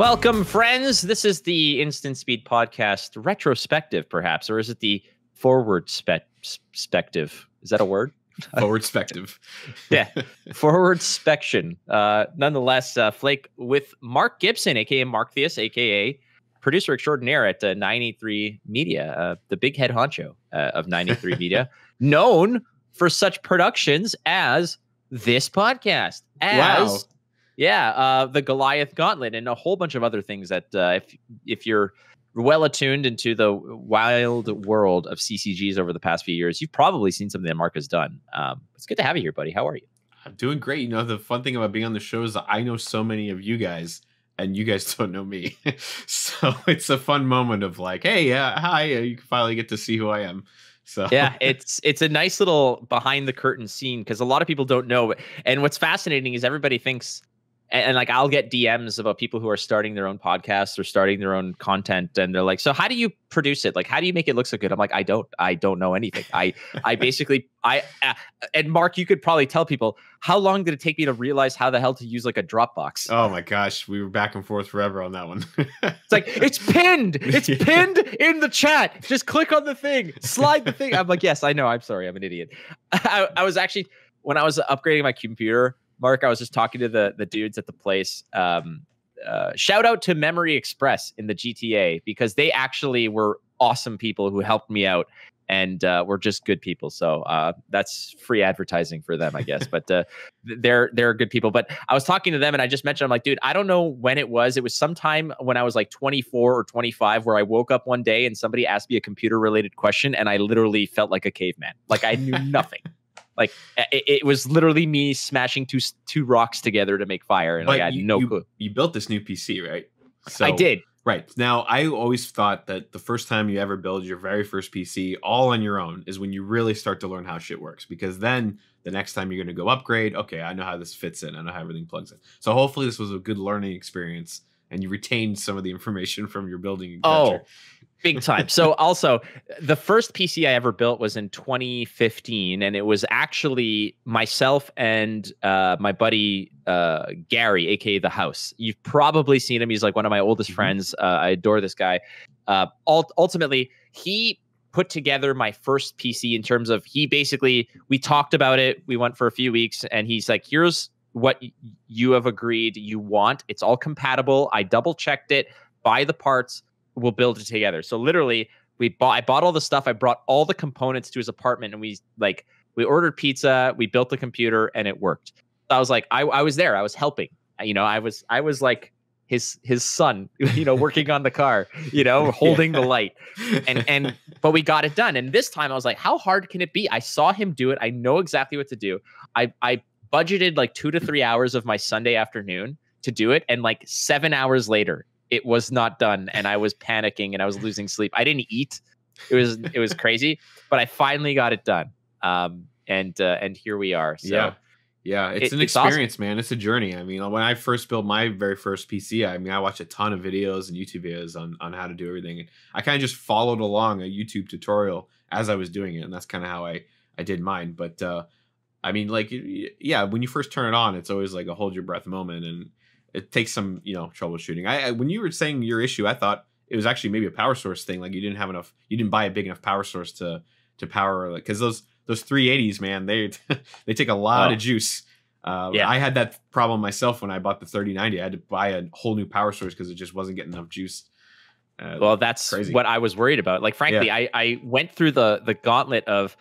Welcome, friends. This is the Instant Speed Podcast retrospective, perhaps, or is it the forward spe- spective? Is that a word? Forward spective. yeah, forward spection. Uh, nonetheless, uh, Flake with Mark Gibson, aka Mark Theus, aka producer extraordinaire at uh, 93 Media, uh, the big head honcho uh, of 93 Media, known for such productions as this podcast, as Wow. Yeah, uh, the Goliath Gauntlet, and a whole bunch of other things that uh, if if you're well attuned into the wild world of CCGs over the past few years, you've probably seen something that Mark has done. Um, it's good to have you here, buddy. How are you? I'm doing great. You know, the fun thing about being on the show is that I know so many of you guys and you guys don't know me. so it's a fun moment of like, hey, yeah, hi, uh, you can finally get to see who I am. So yeah, it's it's a nice little behind the curtain scene because a lot of people don't know. And what's fascinating is everybody thinks, and, and, like I'll get DMs about people who are starting their own podcasts or starting their own content, and they're like, "So how do you produce it? Like, how do you make it look so good?" I'm like, "I don't, I don't know anything. I, I basically, I." Uh, and Mark, you could probably tell people how long did it take me to realize how the hell to use like a Dropbox? Oh my gosh, we were back and forth forever on that one. It's like it's pinned. It's Yeah. pinned in the chat. Just click on the thing. Slide the thing. I'm like, yes, I know. I'm sorry. I'm an idiot. I, I was actually when I was upgrading my computer, Mark. I was just talking to the the dudes at the place. Um, uh, shout out to Memory Express in the GTA because they actually were awesome people who helped me out and uh, were just good people. So uh, that's free advertising for them, I guess. But uh, they're they're good people. But I was talking to them and I just mentioned, I'm like, dude, I don't know when it was. It was sometime when I was like 24 or 25, where I woke up one day and somebody asked me a computer related question, and I literally felt like a caveman. Like I knew nothing. Like it, it was literally me smashing two two rocks together to make fire, and like, I had you, no you, clue. you built this new PC, right? So, I did. Right. Now, I always thought that the first time you ever build your very first PC all on your own is when you really start to learn how shit works because then the next time you're going to go upgrade, okay, I know how this fits in. I know how everything plugs in. So hopefully this was a good learning experience and you retained some of the information from your building Oh, adventure. Big time. So also, the first PC I ever built was in 2015, and it was actually myself and uh, my buddy uh, Gary, aka the House. You've probably seen him. He's like one of my oldest Mhm. friends. Uh, I adore this guy. Uh, ult- ultimately, he put together my first PC in terms of he basically we talked about it. We went for a few weeks, and he's like, "Here's what you have agreed you want. It's all compatible. I double checked it. Buy the parts. We'll build it together." So literally, we bought. I bought all the stuff. I brought all the components to his apartment, and we like we ordered pizza. We built the computer, and it worked. I was like, I, I was there. I was helping. You know, I was I was like his his son. You know, working on the car. You know, holding the light and and but we got it done and this time i was like how hard can it be i saw him do it i know exactly what to do i i budgeted like two to three hours of my sunday afternoon to do it and like seven hours later it was not done and i was panicking and i was losing sleep i didn't eat it was it was crazy but i finally got it done um and uh, and here we are so yeah. Yeah, it's It- an it's awesome. experience, man. It's a journey. I mean, when I first built my very first PC, I mean, I watched a ton of videos and YouTube videos on on how to do everything. And I kind of just followed along a YouTube tutorial as I was doing it, and that's kind of how I I did mine. But uh I mean, like, yeah, when you first turn it on, it's always like a hold your breath moment, and it takes some, you know, troubleshooting. I, I when you were saying your issue, I thought it was actually maybe a power source thing. Like you didn't have enough, you didn't buy a big enough power source to to power, like, because those those 380s, man, they they take a lot Oh. of juice. Uh, Yeah. I had that problem myself when I bought the 3090. I had to buy a whole new power source because it just wasn't getting enough juice. Uh, well that's Crazy. what i was worried about like frankly i i went through the the gauntlet of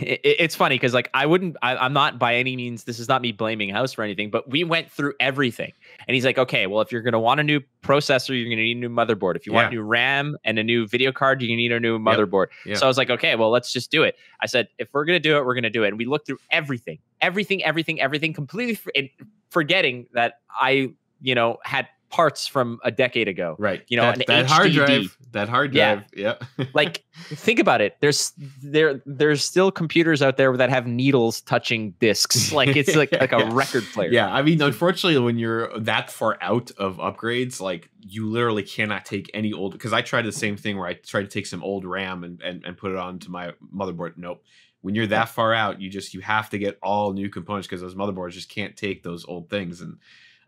it, it's funny because like i wouldn't I, i'm not by any means this is not me blaming house for anything but we went through everything. And he's like okay well if you're going to want a new processor you're going to need a new motherboard. If you want Yeah. new ram and a new video card you need a new motherboard. Yeah. so i was like okay well let's just do it. I said if we're going to do it we're going to do it. And we looked through everything everything everything everything completely and forgetting that i you know had parts from a decade ago right. you know, that, an that hard drive, that hard Yeah. drive. Yeah. like think about it there's there there's still computers out there that have needles touching discs like it's like like a Yeah. record player Yeah, I mean, unfortunately, when you're that far out of upgrades, like you literally cannot take any old. Because I tried the same thing where I tried to take some old RAM and, and and put it onto my motherboard. Nope. When you're that far out, you just you have to get all new components because those motherboards just can't take those old things. And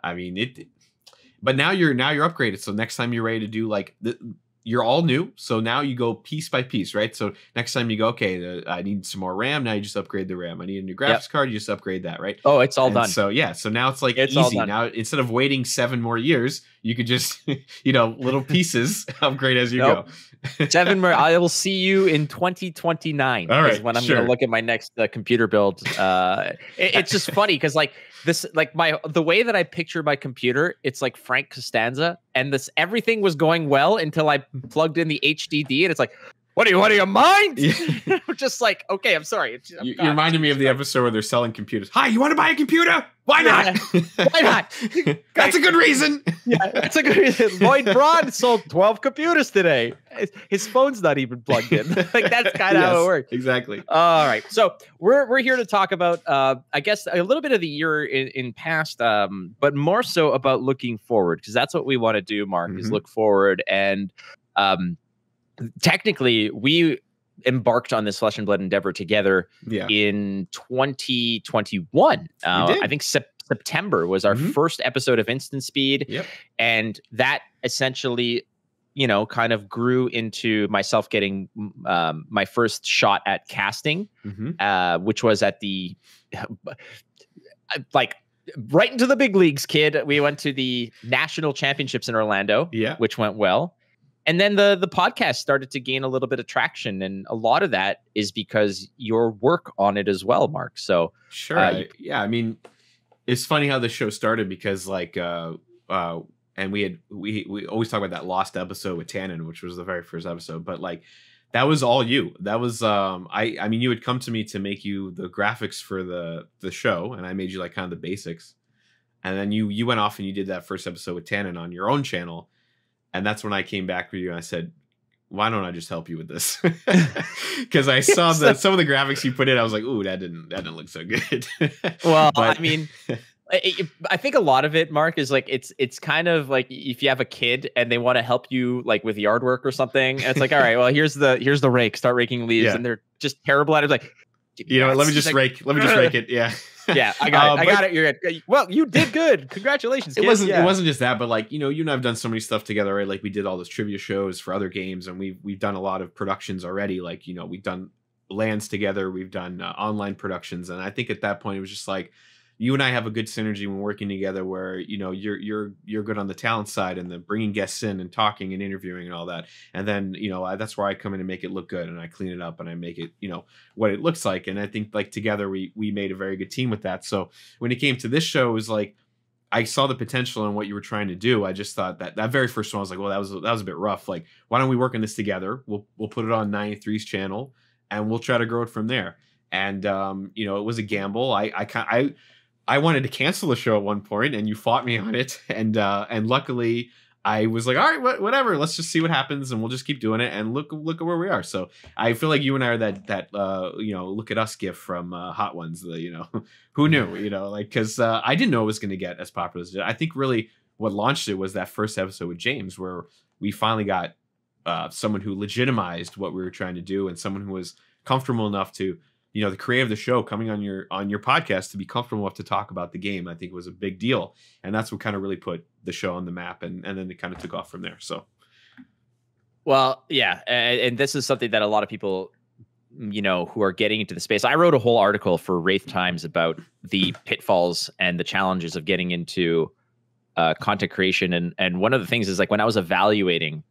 I mean, it but now you're now you're upgraded. So next time you're ready to do like the, you're all new. So now you go piece by piece, right? So next time you go, okay, I need some more RAM. Now you just upgrade the RAM. I need a new graphics yep. card. You just upgrade that, right? Oh, it's all and done. So yeah, so now it's like it's easy. Now instead of waiting seven more years, you could just you know little pieces upgrade as you nope. go. seven more. I will see you in 2029. All right, when I'm sure. going to look at my next uh, computer build. Uh, it, it's just funny because like this like my the way that I picture my computer, it's like Frank Costanza, and this everything was going well until I plugged in the HDD, and it's like, what are you? What are you mind? Just like, okay, I'm sorry. I'm you, you reminded me of the episode where they're selling computers. Hi, you want to buy a computer? Why not? Why not? that's a good reason. yeah, that's a good reason. Lloyd Braun sold 12 computers today. His, his phone's not even plugged in. like that's kind of yes, how it works. Exactly. All right. So we're we're here to talk about uh I guess a little bit of the year in, in past, um, but more so about looking forward, because that's what we want to do, Mark, mm-hmm. is look forward. And um technically we embarked on this flesh and blood endeavor together yeah. in 2021. Uh, I think sep- September was our mm-hmm. first episode of Instant Speed. Yep. And that essentially, you know, kind of grew into myself getting um, my first shot at casting, mm-hmm. uh, which was at the, like, right into the big leagues, kid. We went to the national championships in Orlando, yeah, which went well and then the the podcast started to gain a little bit of traction and a lot of that is because your work on it as well mark. So sure uh, yeah i mean it's funny how the show started because like uh uh and we had we we always talk about that lost episode with Tannen, which was the very first episode but like that was all you. That was um i i mean you would come to me to make you the graphics for the the show and i made you like kind of the basics. And then you you went off and you did that first episode with Tannen on your own channel and that's when I came back with you and I said, why don't I just help you with this? Because I saw the some of the graphics you put in, I was like, ooh, that didn't that didn't look so good. well, but, I mean, I think a lot of it, Mark, is like it's it's kind of like if you have a kid and they want to help you like with yard work or something, it's like, all right, well, here's the here's the rake, start raking leaves, yeah. and they're just terrible at it. Like, you know, what, let me just like, rake, let me just rake it. Yeah yeah, I got uh, it. I got it. You're good. Well, you did good. Congratulations. It wasn't. Yeah. It wasn't just that, but like you know, you and I've done so many stuff together, right? Like we did all those trivia shows for other games, and we've we've done a lot of productions already. Like you know, we've done lands together, we've done uh, online productions, and I think at that point it was just like you and I have a good synergy when working together where you know you're you're you're good on the talent side and the bringing guests in and talking and interviewing and all that and then you know I, that's where I come in and make it look good and I clean it up and I make it you know what it looks like and I think like together we we made a very good team with that so when it came to this show it was like I saw the potential in what you were trying to do. I just thought that that very first one I was like, well, that was that was a bit rough. Like, why don't we work on this together? We'll we'll put it on 93's channel and we'll try to grow it from there. And um, you know, it was a gamble. I I I I wanted to cancel the show at one point, and you fought me on it, and uh, and luckily I was like, all right, whatever, let's just see what happens, and we'll just keep doing it, and look look at where we are. So I feel like you and I are that that uh, you know look at us gift from uh, Hot Ones. The you know who knew you know like because uh, I didn't know it was going to get as popular as it. I think really what launched it was that first episode with James, where we finally got uh, someone who legitimized what we were trying to do, and someone who was comfortable enough to you know the creator of the show coming on your on your podcast to be comfortable enough to talk about the game i think was a big deal. And that's what kind of really put the show on the map and and then it kind of took off from there. So. Well yeah and, and this is something that a lot of people you know who are getting into the space i wrote a whole article for Rathe Times about the pitfalls and the challenges of getting into uh, content creation. And and one of the things is like when i was evaluating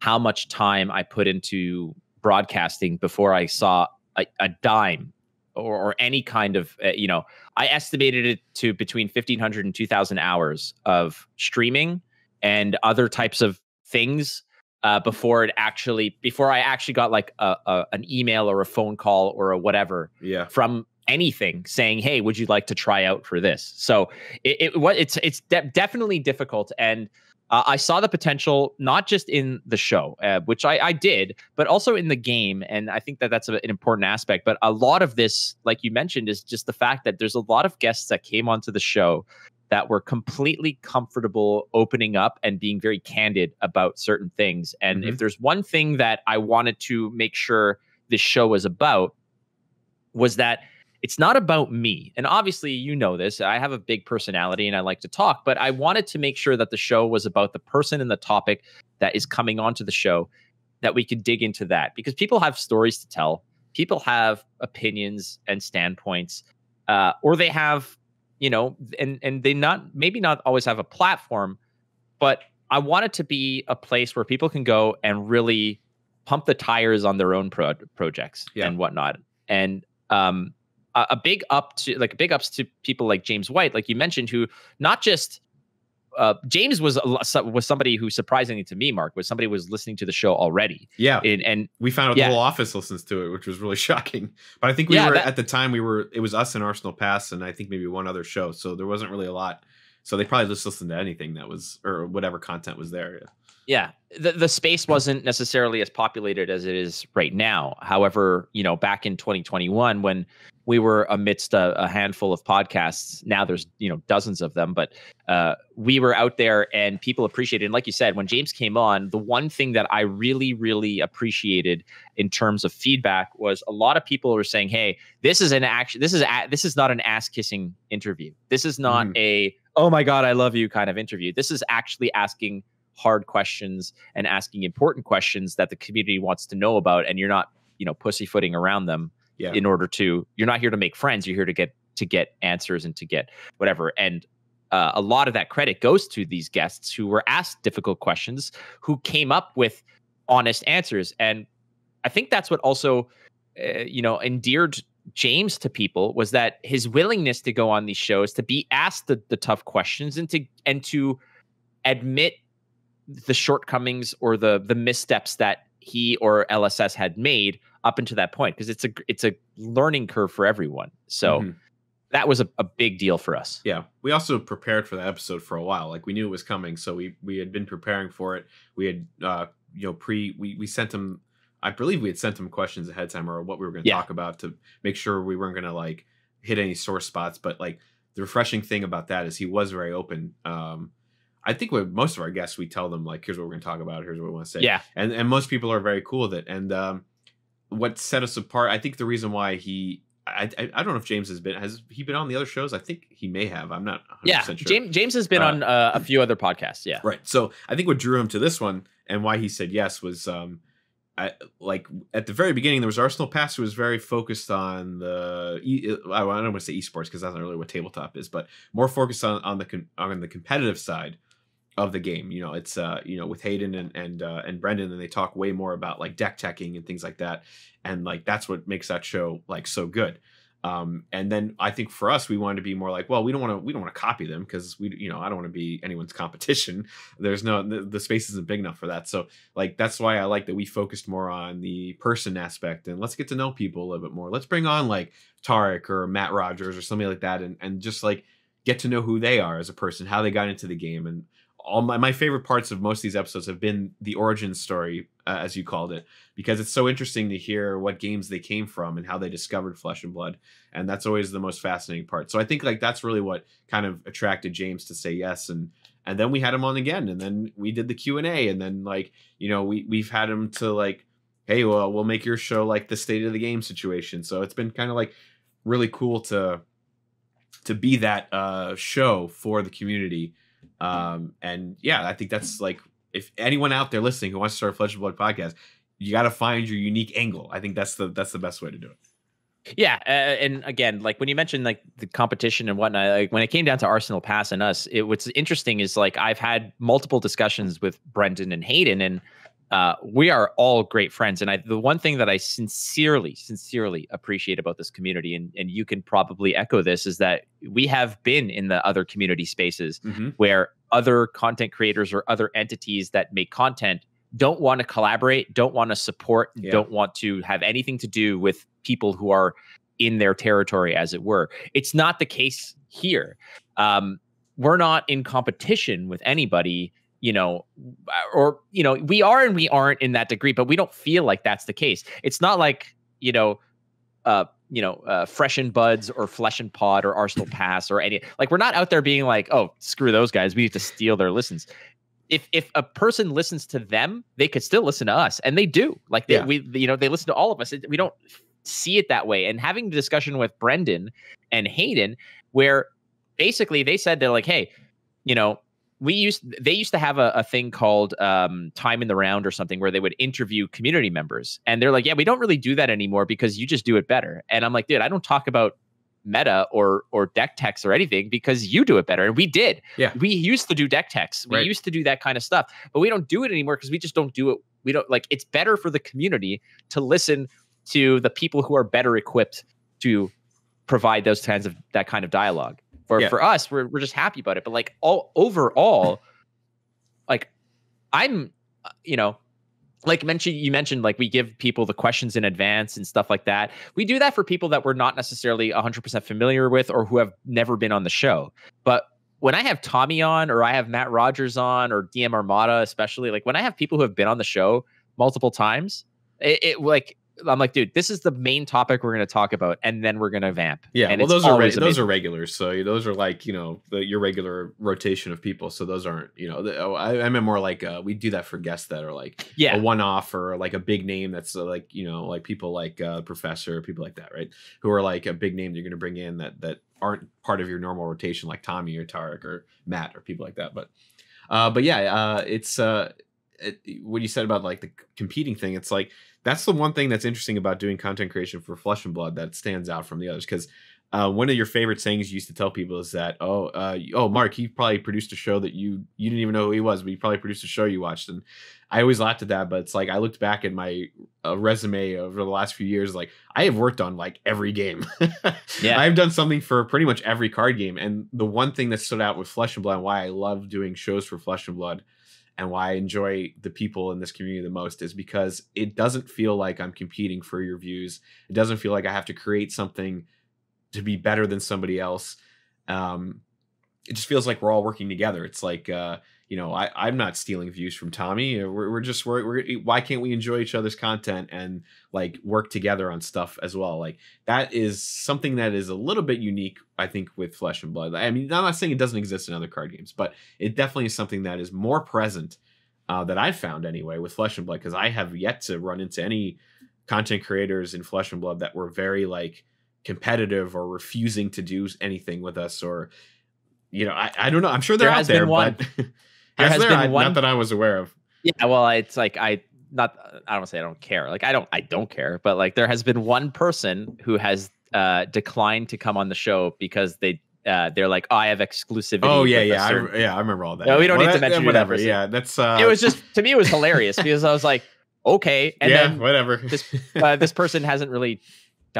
how much time i put into broadcasting before i saw a, a dime or, or, any kind of uh, you know i estimated it to between 1500 and 2000 hours of streaming and other types of things uh, before it actually before i actually got like a, a, an email or a phone call or a whatever yeah. from anything saying hey would you like to try out for this? So it, it what it's it's de- definitely difficult and uh, I saw the potential not just in the show, uh, which I, I, did, but also in the game, and I think that that's a, an important aspect. But a lot of this, like you mentioned, is just the fact that there's a lot of guests that came onto the show that were completely comfortable opening up and being very candid about certain things. And mm-hmm. if there's one thing that I wanted to make sure this show was about, was that it's not about me. And obviously, you know this. I have a big personality and I like to talk, but I wanted to make sure that the show was about the person and the topic that is coming onto the show that we could dig into that because people have stories to tell. People have opinions and standpoints, uh, or they have, you know, and and they not maybe not always have a platform, but I want it to be a place where people can go and really pump the tires on their own pro- projects Yeah. and whatnot. And um, a, a big up to like big ups to people like James White, like you mentioned, who not just uh, James was a lo- so- was somebody who surprisingly to me, Mark, was somebody who was listening to the show already, Yeah, and, and we found out Yeah. the whole office listens to it, which was really shocking. But I think we Yeah, were that- at the time we were it was us and Arsenal Pass, and I think maybe one other show. So there wasn't really a lot. So they probably just listened to anything that was or whatever content was there. Yeah. Yeah, the the space wasn't necessarily as populated as it is right now. However, you know, back in 2021 when we were amidst a, a handful of podcasts, now there's you know dozens of them, but uh, we were out there and people appreciated. And like you said, when James came on, the one thing that I really, really appreciated in terms of feedback was a lot of people were saying, "Hey, this is an action. This is a, this is not an ass kissing interview. This is not Mhm. a oh my god, I love you kind of interview. This is actually asking." Hard questions and asking important questions that the community wants to know about and you're not you know pussyfooting around them Yeah. in order to you're not here to make friends you're here to get to get answers and to get whatever and uh, a lot of that credit goes to these guests who were asked difficult questions who came up with honest answers and i think that's what also uh, you know endeared james to people was that his willingness to go on these shows to be asked the, the tough questions and to and to admit the shortcomings or the the missteps that he or LSS had made up until that point because it's a it's a learning curve for everyone. So Mhm. that was a, a big deal for us. Yeah, we also prepared for that episode for a while. Like we knew it was coming, so we we had been preparing for it. We had uh you know pre we we sent him. I believe we had sent him questions ahead of time or what we were going to Yeah. talk about to make sure we weren't going to like hit any sore spots. But like the refreshing thing about that is he was very open. Um, I think with most of our guests, we tell them like, "Here's what we're going to talk about. Here's what we want to say." Yeah. and and most people are very cool with it. And um, what set us apart, I think the reason why he, I, I I don't know if James has been has he been on the other shows. I think he may have. I'm not. 100% Yeah, sure. James James has been Uh, on uh, a few other podcasts. Yeah, Right. So I think what drew him to this one and why he said yes was um I, like at the very beginning there was Arsenal Pass who was very focused on the I don't want to say esports because that's not really what tabletop is, but more focused on on the on the competitive side of the game. You know, it's uh you know with Hayden and and uh, and Brendan and they talk way more about like deck teching and things like that, and like that's what makes that show like so good. Um, and then I think for us, we wanted to be more like, well, we don't want to, we don't want to copy them because we, you know, I don't want to be anyone's competition. There's no, the, the space isn't big enough for that. So like, that's why I like that we focused more on the person aspect and let's get to know people a little bit more. Let's bring on like Tarek or Matt Rogers or something like that. And, and just like get to know who they are as a person, how they got into the game. And all my, my favorite parts of most of these episodes have been the origin story, uh, as you called it, because it's so interesting to hear what games they came from and how they discovered Flesh and Blood and that's always the most fascinating part. So I think like that's really what kind of attracted James to say yes, and and then we had him on again, and then we did the Q and A, and then like you know we we've had him to like, hey, well we'll make your show like the state of the game situation. So it's been kind of like really cool to to be that uh show for the community, um and yeah, I think that's like if anyone out there listening who wants to start a Flesh and Blood podcast. You got to find your unique angle. I think that's the that's the best way to do it. yeah. Uh, and again, like when you mentioned like the competition and whatnot, like when it came down to Arsenal Pass and us, it what's interesting is like I've had multiple discussions with Brendan and Hayden, and uh, we are all great friends. And I, the one thing that I sincerely, sincerely appreciate about this community, and and you can probably echo this, is that we have been in the other community spaces Mm-hmm. where other content creators or other entities that make content don't want to collaborate, don't want to support, Yeah. don't want to have anything to do with people who are in their territory, as it were. It's not the case here. Um, we're not in competition with anybody, you know, or, you know, we are and we aren't in that degree, but we don't feel like that's the case. It's not like, you know, uh, you know, uh, Fresh and Buds or Flesh and Pod or Arsenal Pass or any like we're not out there being like, oh, screw those guys. We need to steal their listens. If if a person listens to them, they could still listen to us, and they do. Like they, Yeah. we, you know, they listen to all of us. We don't see it that way. And having the discussion with Brendan and Hayden, where basically they said they're like, hey, you know, we used they used to have a, a thing called um, time in the round or something where they would interview community members. And they're like yeah we don't really do that anymore because you just do it better. And i'm like dude i don't talk about meta or or deck techs or anything because you do it better. And we did. Yeah. we used to do deck techs. We Right. used to do that kind of stuff but we don't do it anymore because we just don't do it we don't like it's better for the community to listen to the people who are better equipped to provide those kinds of that kind of dialogue for Yeah. for us we're, we're just happy about it. But like all overall like i'm you know like mentioned you mentioned like we give people the questions in advance and stuff like that. We do that for people that we're not necessarily 100% familiar with or who have never been on the show. But when i have tommy on or i have matt rogers on or dm armada especially like when i have people who have been on the show multiple times it, it like i'm like dude this is the main topic we're going to talk about and then we're going to vamp Yeah, and well, those are re- those are regulars. So those are like you know the, your regular rotation of people. So those aren't you know the, oh, I, I meant more like uh, we do that for guests that are like yeah a one off or like a big name that's uh, like you know like people like uh, Professor people like that right who are like a big name you're going to bring in that that aren't part of your normal rotation like Tommy or Tarek or Matt or people like that. But uh, but yeah, uh, it's uh, it, what you said about like the competing thing. It's like that's the one thing that's interesting about doing content creation for Flesh and Blood that stands out from the others because. Uh, one of your favorite sayings you used to tell people is that oh uh, oh Mark he probably produced a show that you you didn't even know who he was but he probably produced a show you watched and I always laughed at that but it's like I looked back at my uh, resume over the last few years like I have worked on like every game Yeah. I've done something for pretty much every card game and the one thing that stood out with Flesh and Blood and why I love doing shows for Flesh and Blood and why I enjoy the people in this community the most is because it doesn't feel like I'm competing for your views. It doesn't feel like I have to create something to be better than somebody else. Um, it just feels like we're all working together. It's like, uh, you know, I, I'm not stealing views from Tommy. We're, we're just, we're, we're, why can't we enjoy each other's content and like work together on stuff as well? Like that is something that is a little bit unique, I think, with Flesh and Blood. I mean, I'm not saying it doesn't exist in other card games, but it definitely is something that is more present uh, that I've found anyway with Flesh and Blood because I have yet to run into any content creators in Flesh and Blood that were very like competitive or refusing to do anything with us or you know I, I don't know I'm sure they're There out has been there one. but There has there? been I- one- not that I was aware of Yeah, well, it's like I not I don't say I don't care. Like I don't I don't care, but like there has been one person who has uh declined to come on the show because they uh they're like, "Oh, I have exclusivity." oh yeah yeah I, certain-" re- yeah I remember all that No, we don't Well, need to mention that whatever yeah that's uh it was just to me it was hilarious because I was like, "Okay." And yeah then whatever this- uh, this person hasn't really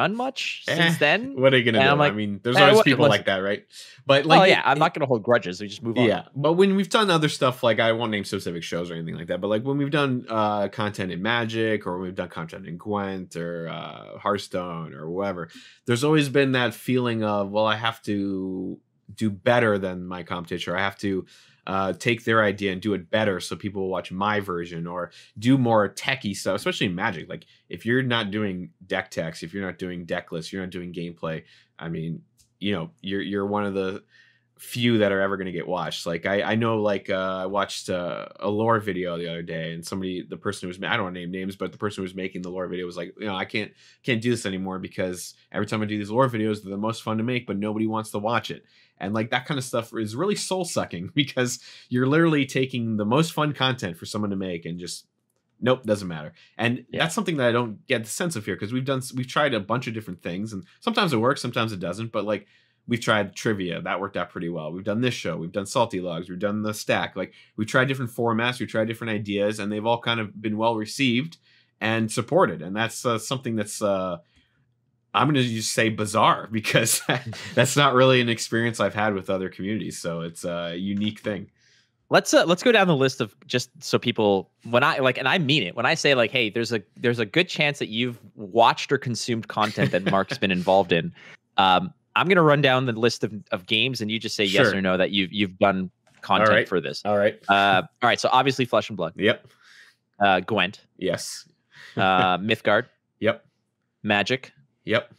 done much Eh, since then. what are you gonna And do I'm like, I mean there's eh, always what- people like that right but like oh it- yeah, I'm not going to hold grudges. We just move on. Yeah, but when we've done other stuff, like I won't name specific shows or anything like that, but like when we've done uh, content in Magic or when we've done content in Gwent or uh, Hearthstone or whatever, there's always been that feeling of, well, I have to do better than my competition, or I have to uh, take their idea and do it better so people will watch my version or do more techie stuff, especially Magic. Like if you're not doing deck techs, if you're not doing deck lists, you're not doing gameplay. I mean, you know, you're you're one of the few that are ever going to get watched. Like I, I know, like uh, I watched uh, a lore video the other day, and somebody, the person who was, I don't want to name names, but the person who was making the lore video was like, you know, I can't can't do this anymore because every time I do these lore videos, they're the most fun to make, but nobody wants to watch it. And like that kind of stuff is really soul sucking because you're literally taking the most fun content for someone to make and just nope doesn't matter and Yeah. that's something that i don't get the sense of here because we've done we've tried a bunch of different things and sometimes it works sometimes it doesn't but like we've tried trivia. That worked out pretty well. We've done this show. We've done salty logs. We've done the stack. Like we've tried different formats. We've tried different ideas and they've all kind of been well received and supported. And that's uh, something that's uh i'm going to just say bizarre because that's not really an experience i've had with other communities. So it's a unique thing. Let's uh, let's go down the list of just so people when I like and I mean it. When I say like hey there's a there's a good chance that you've watched or consumed content that Mark's been involved in. Um, I'm gonna run down the list of, of games and you just say yes or no that you've you've done content right. for this. all right Uh, all right, so obviously Flesh and Blood, yep uh, Gwent, yes uh, Mythgard, yep Magic, yep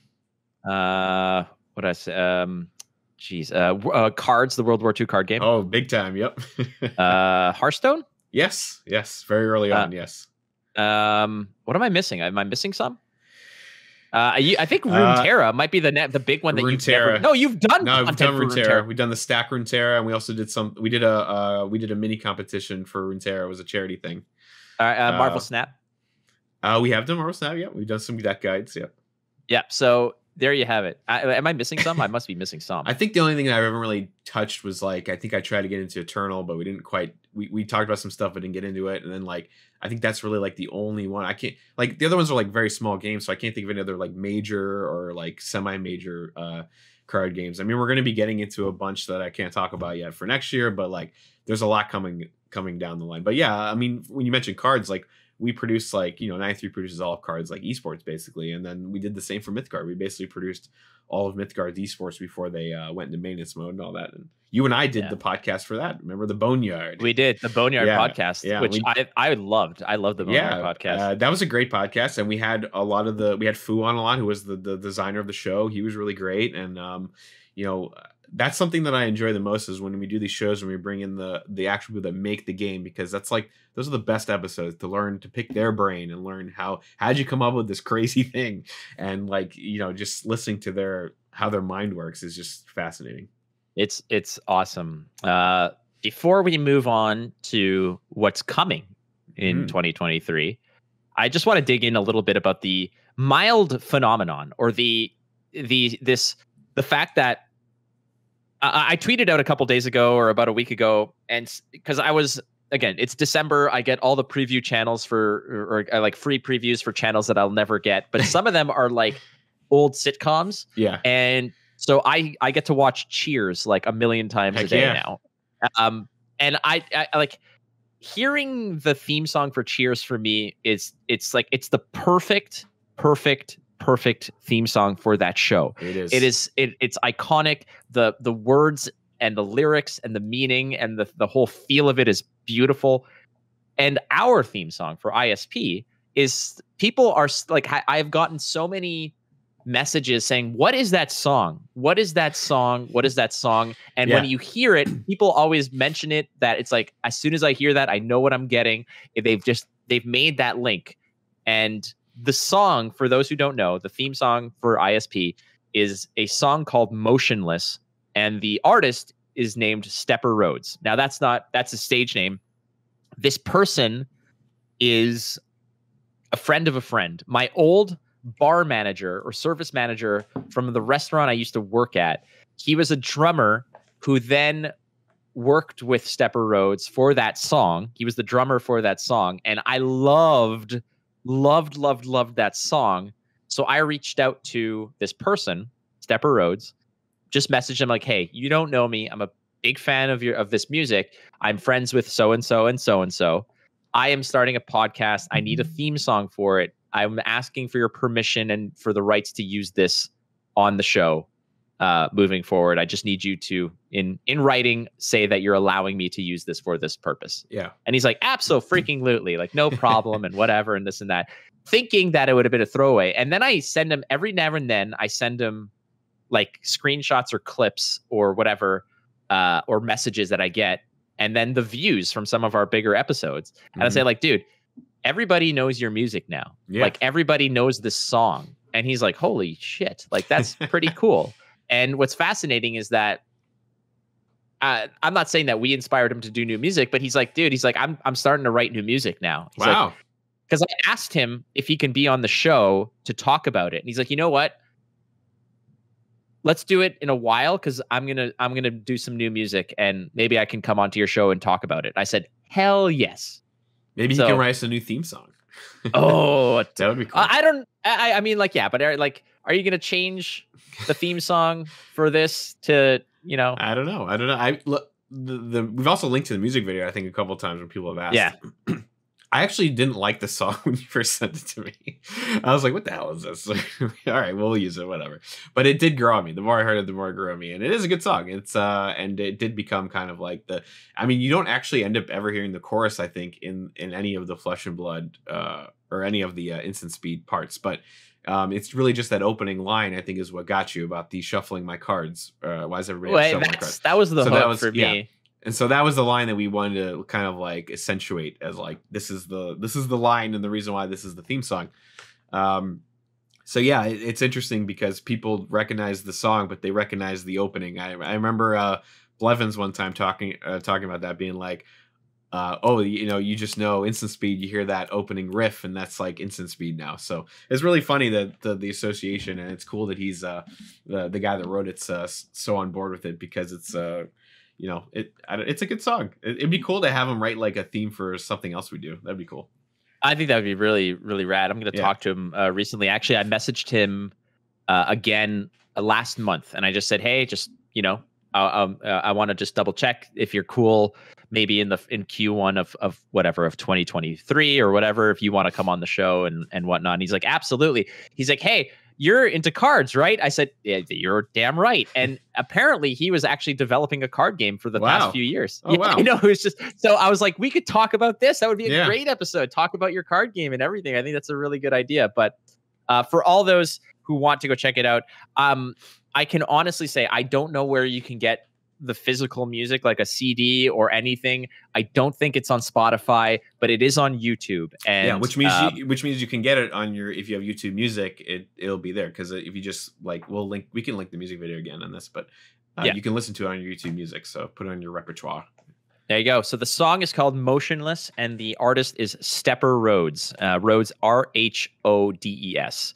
uh, what did I say? Um, geez, uh, uh, KARDS, the World War II card game, Oh, big time. Yep. uh, Hearthstone. yes. Yes. Very early Uh, on. yes. Um, what am I missing? Am I missing some? Uh, I think Uh, Runeterra might be the ne- the big one that you've never. Runeterra. No, you've done No, we've done for Runeterra. We've done the stack Runeterra, and we also did some. We did a uh, we did a mini competition for Runeterra. It was a charity thing. Uh, uh, Marvel Uh, Snap. Uh, we have done Marvel Snap. Yeah, we've done some deck guides. Yeah. Yeah. So there you have it. I, am I missing some? I must be missing some. I think the only thing that I haven't really touched was like I think I tried to get into Eternal, but we didn't quite. We, we talked about some stuff, but didn't get into it. And then like I think that's really like the only one I can't like. The other ones are like very small games, so I can't think of any other like major or like semi-major uh card games. I mean, we're going to be getting into a bunch that I can't talk about yet for next year, but like there's a lot coming coming down the line. But yeah, I mean, when you mention KARDS, like we produce like you know 93 produces all of KARDS like esports basically and then we did the same for mythgard we basically produced all of mythgard's esports before they uh, went into maintenance mode and all that and you and i did Yeah. the podcast for that remember the boneyard we did the Boneyard Yeah, podcast, yeah, which we- I I loved. I loved the Boneyard yeah podcast. uh, that was a great podcast and we had a lot of the we had fu on a lot who was the, the designer of the show he was really great and um you know that's something that i enjoy the most is when we do these shows and we bring in the the actual people that make the game because that's like those are the best episodes to learn to pick their brain and learn how how'd you come up with this crazy thing and like you know just listening to their how their mind works is just fascinating It's it's awesome. Uh, before we move on to what's coming in Mhm. 2023, I just want to dig in a little bit about the mild phenomenon or the the this the fact that I, I tweeted out a couple days ago or about a week ago, and because I was again, it's December, I get all the preview channels for or, or uh, like free previews for channels that I'll never get, but some of them are like old sitcoms yeah and so I I get to watch Cheers like a million times a day yeah. now. Um, and I I like hearing the theme song for Cheers for me is it's like it's the perfect, perfect, perfect theme song for that show. it is. It is it it's iconic. The the words and the lyrics and the meaning and the the whole feel of it is beautiful. And our theme song for ISP is people are like I- I've gotten so many messages saying what is that song? What is that song? What is that song? And when you hear it people always mention it that it's like as soon as i hear that i know what i'm getting. They've just they've made that link. And the song for those who don't know the theme song for isp is a song called motionless and the artist is named stepper rhodes. Now that's not that's a stage name. This person is a friend of a friend. My old bar manager or service manager from the restaurant i used to work at he was a drummer who then worked with stepper rhodes for that song. He was the drummer for that song and i loved loved loved loved that song. So i reached out to this person stepper rhodes just messaged him like hey you don't know me. I'm a big fan of your of this music. I'm friends with so and so and so and so i am starting a podcast. I need a mm-hmm. theme song for it. I'm asking for your permission and for the rights to use this on the show uh moving forward i just need you to in in writing say that you're allowing me to use this for this purpose yeah and he's like, absolutely, like no problem, and whatever, and this and that, thinking that it would have been a throwaway. And then I send him every now and then, I send him like screenshots or clips or whatever, uh, or messages that I get, and then the views from some of our bigger episodes. And I say, like, dude, everybody knows your music now. Yeah. Like everybody knows this song. And he's like, holy shit, like that's pretty cool. And what's fascinating is that uh, I'm not saying that we inspired him to do new music, but he's like, dude, he's like, I'm I'm starting to write new music now. He's wow because I asked him if he can be on the show to talk about it, and he's like, you know what? Let's do it in a while because I'm gonna I'm gonna do some new music, and maybe I can come onto your show and talk about it. I said, hell yes. maybe he can write us a new theme song Oh, that would be cool I, I don't. I I mean, like, yeah, but are, like, are you gonna change the theme song for this to you know? I don't know. I don't know. I look the, the we've also linked to the music video. I think a couple of times when people have asked. Yeah. I actually didn't like the song when you first sent it to me. I was like, "What the hell is this?" All right, we'll use it, whatever. But it did grow on me. The more I heard it, the more it grew on me, and it is a good song. It's uh, and it did become kind of like the. I mean, you don't actually end up ever hearing the chorus. I think in in any of the Flesh and Blood uh, or any of the uh, Instant Speed parts, but um, it's really just that opening line. I think is what got you about the shuffling my cards. Uh, why is everybody Wait, shuffling cards? that was the So hook that was- for yeah. me. and so that was the line that we wanted to kind of like accentuate as like this is the this is the line and the reason why this is the theme song um so yeah, it, it's interesting because people recognize the song, but they recognize the opening. I, I remember uh, Blevins one time talking uh, talking about that being like, uh, oh, you know, you just know instant speed. You hear that opening riff, and that's like instant speed now. So it's really funny that the, the association, and it's cool that he's uh, the the guy that wrote it's uh, so on board with it because it's uh, you know, it it's a good song. It, would be cool to have him write like a theme for something else we do. That'd be cool. I think that would be really really rad. I'm going to yeah. talk to him uh, recently. Actually, I messaged him uh, again uh, last month, and I just said, hey, just you know, um, uh, I want to just double check if you're cool maybe in the in Q1 of of whatever of 2023 or whatever if you want to come on the show and and whatnot. And he's like, absolutely. He's like, hey, you're into cards, right? I said, yeah, you're damn right. And apparently, he was actually developing a card game for the wow. past few years. Oh, yeah, wow. I know. It was just so I was like, we could talk about this. That would be a yeah. great episode. Talk about your card game and everything. I think that's a really good idea. But uh, for all those who want to go check it out, um, I can honestly say I don't know where you can get the physical music like a CD or anything. I don't think it's on Spotify, but it is on YouTube. And yeah, which means um, you, which means you can get it on your if you have YouTube Music, it it'll be there because if you just like we'll link we can link the music video again on this, but uh, yeah. you can listen to it on your YouTube Music. So put it on your repertoire. There you go. So the song is called Motionless, and the artist is Stepper Rhodes. Uh, Rhodes, R H O D E S.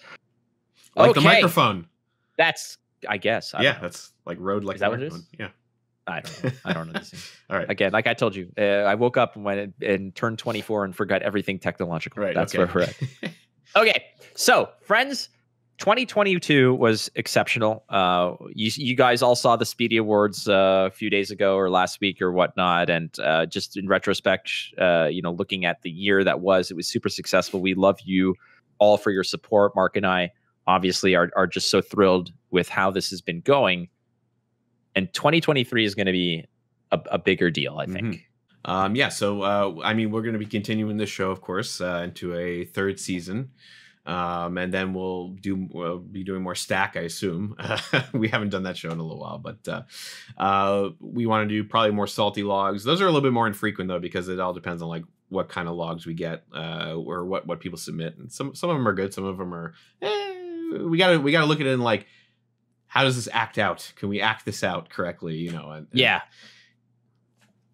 Like okay. the microphone. That's, I guess. I yeah, that's like road like is that what it is? Yeah. I don't know. I don't know. All right. Again, like I told you, uh, I woke up and went and turned 24 and forgot everything technological. Right. That's okay. where we're at. okay. So, friends, 2022 was exceptional. Uh, you, you guys all saw the Speedy Awards uh, a few days ago or last week or whatnot. And uh, just in retrospect, uh, you know, looking at the year that was, it was super successful. We love you all for your support. Mark and I obviously are, are just so thrilled with how this has been going and 2023 is going to be a, a, bigger deal, I think. Mm-hmm. Um, yeah, so uh, I mean, we're going to be continuing the show, of course, uh, into a third season, um, and then we'll do we'll be doing more stack, I assume. we haven't done that show in a little while, but uh, uh we want to do probably more salty logs. Those are a little bit more infrequent though, because it all depends on like what kind of logs we get uh, or what what people submit. And some some of them are good, some of them are. Eh, we gotta we gotta look at it in like how does this act out? Can we act this out correctly? You know, and, and yeah.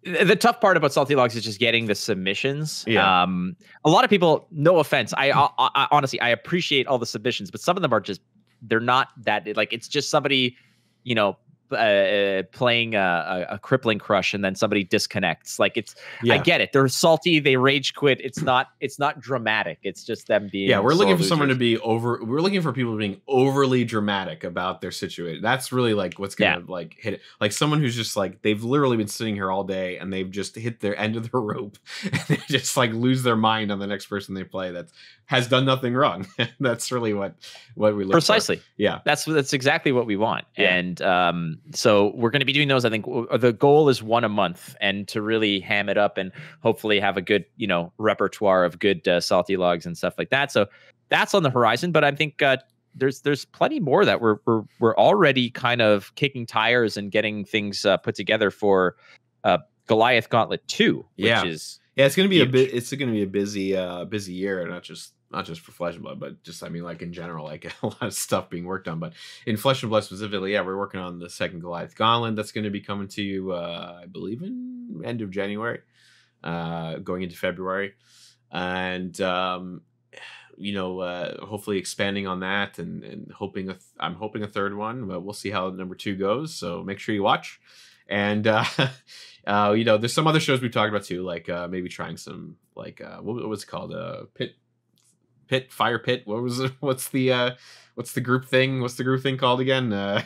The tough part about Salty Logs is just getting the submissions. Yeah. Um, a lot of people, no offense, I, I, I honestly I appreciate all the submissions, but some of them are just they're not that like it's just somebody, you know, uh, playing a, a, crippling crush and then somebody disconnects. Like it's, yeah. I get it. They're salty. They rage quit. It's not, it's not dramatic. It's just them being. Yeah, we're looking for losers. someone to be over. We're looking for people being overly dramatic about their situation. That's really like what's gonna yeah. like hit it. Like someone who's just like they've literally been sitting here all day and they've just hit their end of the rope and they just like lose their mind on the next person they play. That's has done nothing wrong. that's really what what we look precisely. For. Yeah, that's that's exactly what we want. Yeah. And um, so we're going to be doing those. I think the goal is one a month, and to really ham it up and hopefully have a good you know repertoire of good uh, salty logs and stuff like that. So that's on the horizon. But I think uh, there's there's plenty more that we're we're we're already kind of kicking tires and getting things uh, put together for uh, Goliath Gauntlet Two, which yeah. is yeah, it's gonna be huge. a bit. It's gonna be a busy, uh, busy year, not just not just for Flesh and Blood, but just I mean, like in general, like a lot of stuff being worked on. But in Flesh and Blood specifically, yeah, we're working on the second Goliath Gauntlet that's going to be coming to you, uh, I believe, in end of January, uh, going into February, and um, you know, uh, hopefully expanding on that and and hoping a th- I'm hoping a third one, but we'll see how number two goes. So make sure you watch. And uh, uh, you know, there's some other shows we've talked about too, like uh, maybe trying some like uh, what, was it called? Uh, Pit pit fire pit what was it what's the uh what's the group thing what's the group thing called again? Uh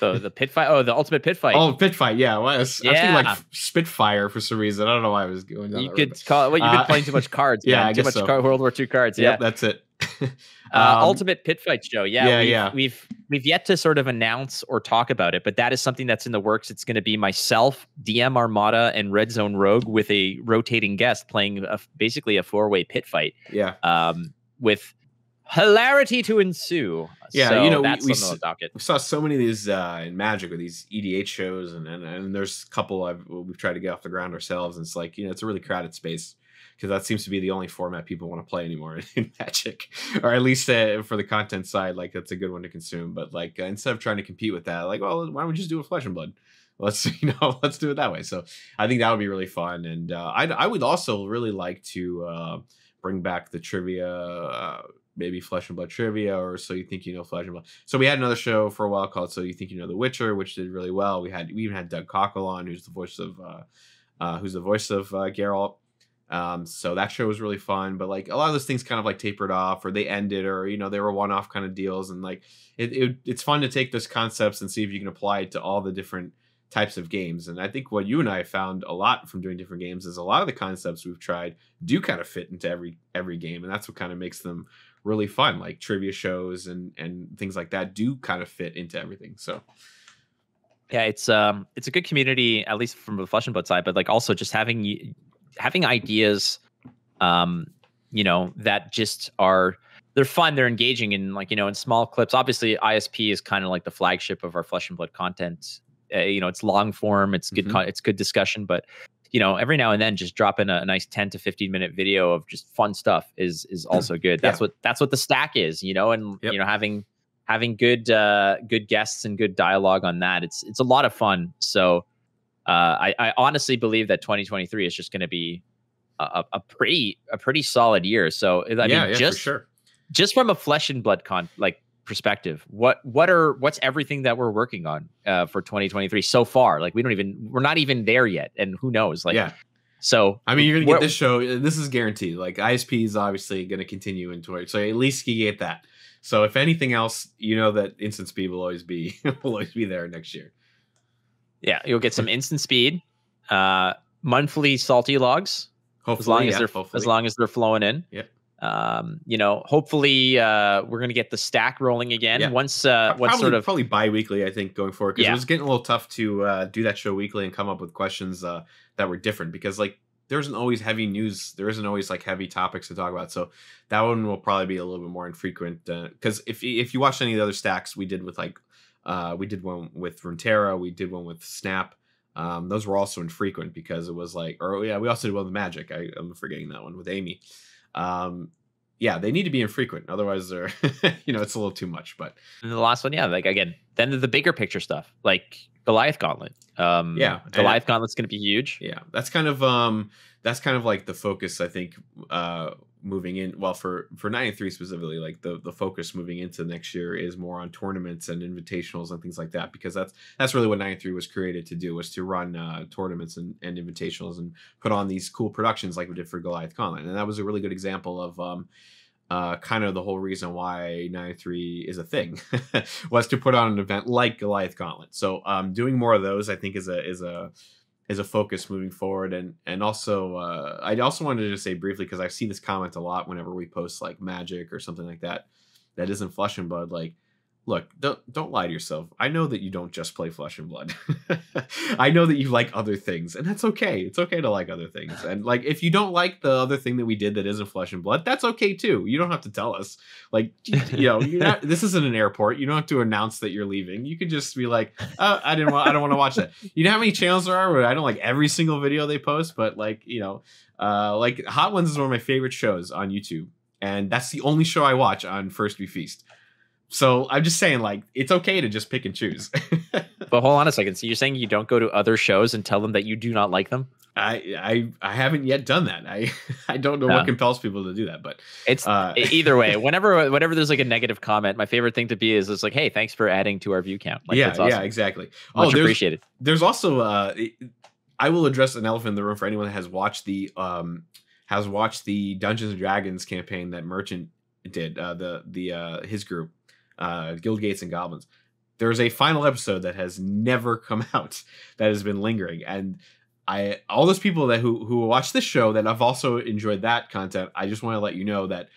the the pit fight? Oh the ultimate pit fight. Oh pit fight yeah. Well, I was, yeah. I was thinking like spitfire for some reason. I don't know why i was going you could road, call it well, you've been uh, playing too much KARDS yeah man. too much so. car- world war ii KARDS yeah. Yep, that's it. Uh, um, ultimate pit fight show yeah. yeah we've, yeah. we've we've yet to sort of announce or talk about it but that is something that's in the works. It's going to be myself dm armada and red zone rogue with a rotating guest playing a, basically a four-way pit fight. Yeah. Um with hilarity to ensue. Yeah, So you know, we- we we saw so many of these uh, in Magic with these EDH shows, and and, and there's a couple I've, we've tried to get off the ground ourselves. And it's like you know, it's a really crowded space because that seems to be the only format people want to play anymore in Magic, or at least uh, for the content side, like that's a good one to consume. But like uh, instead of trying to compete with that, like, well, why don't we just do a Flesh and Blood? Let's you know, let's do it that way. So I think that would be really fun, and uh, I I would also really like to uh, bring back the trivia. Maybe Flesh and Blood trivia, or so you think you know Flesh and Blood. So we had another show for a while called "So You Think You Know The Witcher," which did really well. We had we even had Doug Cockle on, who's the voice of uh, uh, who's the voice of uh, Geralt. Um, so that show was really fun, but like a lot of those things kind of like tapered off, or they ended, or you know they were one-off kind of deals, and like it, it it's fun to take those concepts and see if you can apply it to all the different types of games. And I think what you and I found a lot from doing different games is a lot of the concepts we've tried do kind of fit into every every game, and that's what kind of makes them really fun like trivia shows and and things like that do kind of fit into everything so Yeah, it's um it's a good community, at least from the flesh and blood side, but like also just having having ideas um, you know, that just are they're fun, they're engaging in like, you know, in small clips. Obviously, ISP is kind of like the flagship of our flesh and blood content. Uh, you know, it's long form, it's good Mhm. con- it's good discussion, but you know, every now and then just dropping a, a nice 10 to 15 minute video of just fun stuff is is also good. That's Yeah. what that's what the stack is, you know, and Yep. you know, having having good uh good guests and good dialogue on that it's it's a lot of fun so uh i i honestly believe that 2023 is just going to be a, a- pretty a pretty solid year so i yeah, mean yeah, just sure just from a flesh and blood con like perspective what what are what's everything that we're working on uh for 2023 so far like we don't even we're not even there yet and who knows like yeah so i mean you're gonna get this show uh, this is guaranteed like isp is obviously gonna continue into it so at least you get that so if anything else you know that instant speed will always be will always be there next year yeah you'll get some instant speed uh monthly salty logs hopefully as long as they're hopefully. as long as they're flowing in. Yep. Um, you know, hopefully uh we're gonna get the stack rolling again Yeah. once uh once sort of probably bi-weekly i think going forward because Yeah. it was getting a little tough to uh, do that show weekly and come up with questions uh, that were different because like there isn't always heavy news there isn't always like heavy topics to talk about so that one will probably be a little bit more infrequent because if if you watch any of the other stacks we did with like uh, we did one with Runeterra, we did one with Snap. Um, those were also infrequent because it was like, or yeah, we also did one with Magic. I, I'm forgetting that one with Amy. Um, yeah, they need to be infrequent, otherwise they're, you know, it's a little too much. But and the last one, yeah, like again, then the bigger picture stuff, like Goliath Gauntlet. Um Yeah, Goliath Gauntlet's gonna be huge. yeah that's kind of um that's kind of like the focus i think uh moving in well for for 93 specifically like the the focus moving into next year is more on tournaments and invitationals and things like that because that's that's really what 93 was created to do was to run uh tournaments and, and invitationals and put on these cool productions like we did for goliath Gauntlet. and that was a really good example of um uh, kind of the whole reason why 93 is a thing was to put on an event like Goliath Gauntlet. So um, doing more of those, I think, is a is a is a focus moving forward. And and also uh, i also wanted to just say briefly because i see this comment a lot whenever we post like magic or something like that that isn't flesh and blood. Like look don't don't lie to yourself. I know that you don't just play flesh and blood. I know that you like other things and that's okay. It's okay to like other things. And like if you don't like the other thing that we did that isn't flesh and blood that's okay too. You don't have to tell us. Like you know not, this isn't an airport. You don't have to announce that you're leaving. You could just be like oh, i didn't want i don't want to watch that. You know how many channels there are where i don't like every single video they post but like you know uh like hot ones is one of my favorite shows on youtube and that's the only show i watch on first we feast so i'm just saying like it's okay to just pick and choose But hold on a second. So you're saying you don't go to other shows and tell them that you do not like them? I, I I haven't yet done that. I I don't know Yeah. what compels people to do that, but It's uh, either way. Whenever whenever there's like a negative comment, my favorite thing to be is it's like, hey, thanks for adding to our view count. Like, yeah, awesome. yeah, exactly. Much there's, appreciated. there's also uh, I will address an elephant in the room for anyone that has watched the um has watched the Dungeons and Dragons campaign that Merchant did. Uh, the the uh, his group, uh, Guild Gates and Goblins. There's a final episode that has never come out that has been lingering, and I all those people that who who watch this show that I've also enjoyed that content. I just want to let you know that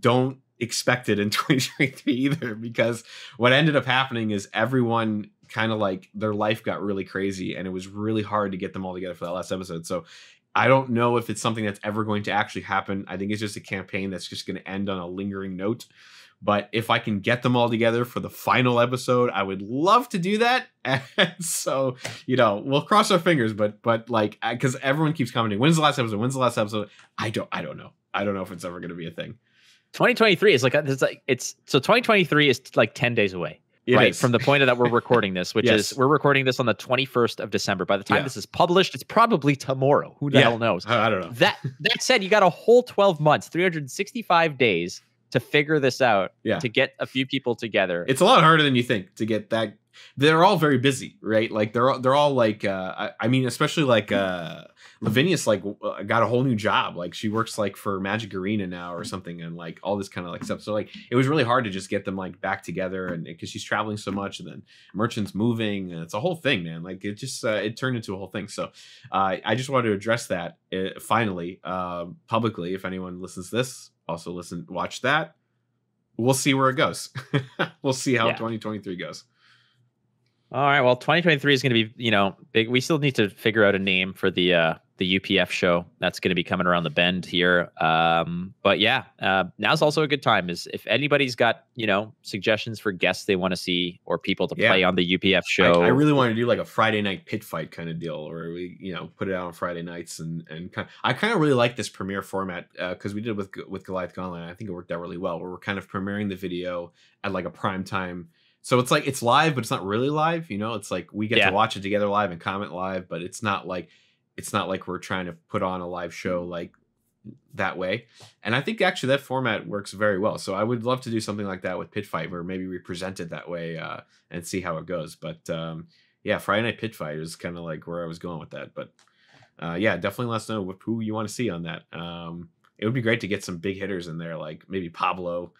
don't expect it in 2023 either because what ended up happening is everyone kind of like their life got really crazy and it was really hard to get them all together for that last episode so I don't know if it's something that's ever going to actually happen. I think it's just a campaign that's just going to end on a lingering note. But if I can get them all together for the final episode, I would love to do that. And so, you know, we'll cross our fingers. But but like, because everyone keeps commenting, when's the last episode? When's the last episode? I don't I don't know. I don't know if it's ever going to be a thing. 2023 is like uh, it's like it's so 2023 is like 10 days away. It right is. from the point of that we're recording this, which Yes. is we're recording this on the 21st of December. By the time Yeah. this is published, it's probably tomorrow. Who the Yeah. hell knows? I I don't know. That that said, you got a whole 12 months, 365 days to figure this out, Yeah. to get a few people together. It's a lot harder than you think to get that. They're all very busy, right? Like they're all, they're all like, uh, I, I mean, especially like uh, Lavinia's like uh, got a whole new job. Like she works like for Magic Arena now or something, and like all this kind of like stuff. So like it was really hard to just get them like back together, and because she's traveling so much, and then merchants moving, and it's a whole thing, man. Like it just uh, it turned into a whole thing. So uh, I just wanted to address that uh, finally uh, publicly. If anyone listens to this, also listen, watch that. We'll see where it goes. we'll see how Yeah. 2023 goes. All right. Well, 2023 is going to be, you know, big. We still need to figure out a name for the uh the UPF show that's going to be coming around the bend here. Um, but yeah, uh, now's also a good time. Is if anybody's got you know suggestions for guests they want to see or people to Yeah. play on the UPF show, I really want to do like a Friday night pit fight kind of deal, where we, you know, put it out on Friday nights and and kind. I kind of really like this premiere format because we did it with with Goliath Gauntlet. I think it worked out really well. Where we're kind of premiering the video at like a prime time. So it's like it's live, but it's not really live. You know, it's like we get Yeah. to watch it together live and comment live, but it's not like it's not like we're trying to put on a live show like that way. And I think actually that format works very well. So I would love to do something like that with Pit Fight, where maybe we present it that way uh, and see how it goes. But um, yeah, Friday Night Pit Fight is kind of like where I was going with that. But uh, yeah, definitely let us know who you want to see on that. Um, it would be great to get some big hitters in there, like maybe Pablo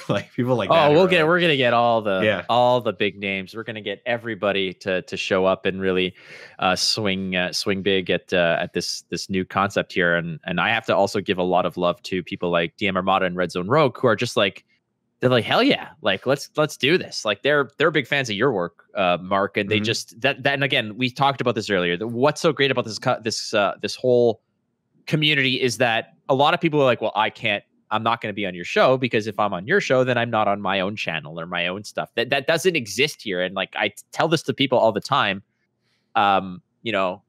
like people like oh, we'll get like- we're gonna get all the Yeah. all the big names. We're gonna get everybody to to show up and really uh, swing uh, swing big at uh, at this this new concept here. And and I have to also give a lot of love to people like DM Armada and Red Zone Rogue who are just like they're like hell yeah like let's let's do this like they're they're big fans of your work uh mark and they Mhm. just that that and again we talked about this earlier what's so great about this this uh this whole community is that a lot of people are like well i can't i'm not going to be on your show because if i'm on your show then i'm not on my own channel or my own stuff. That that doesn't exist here and like i tell this to people all the time um you know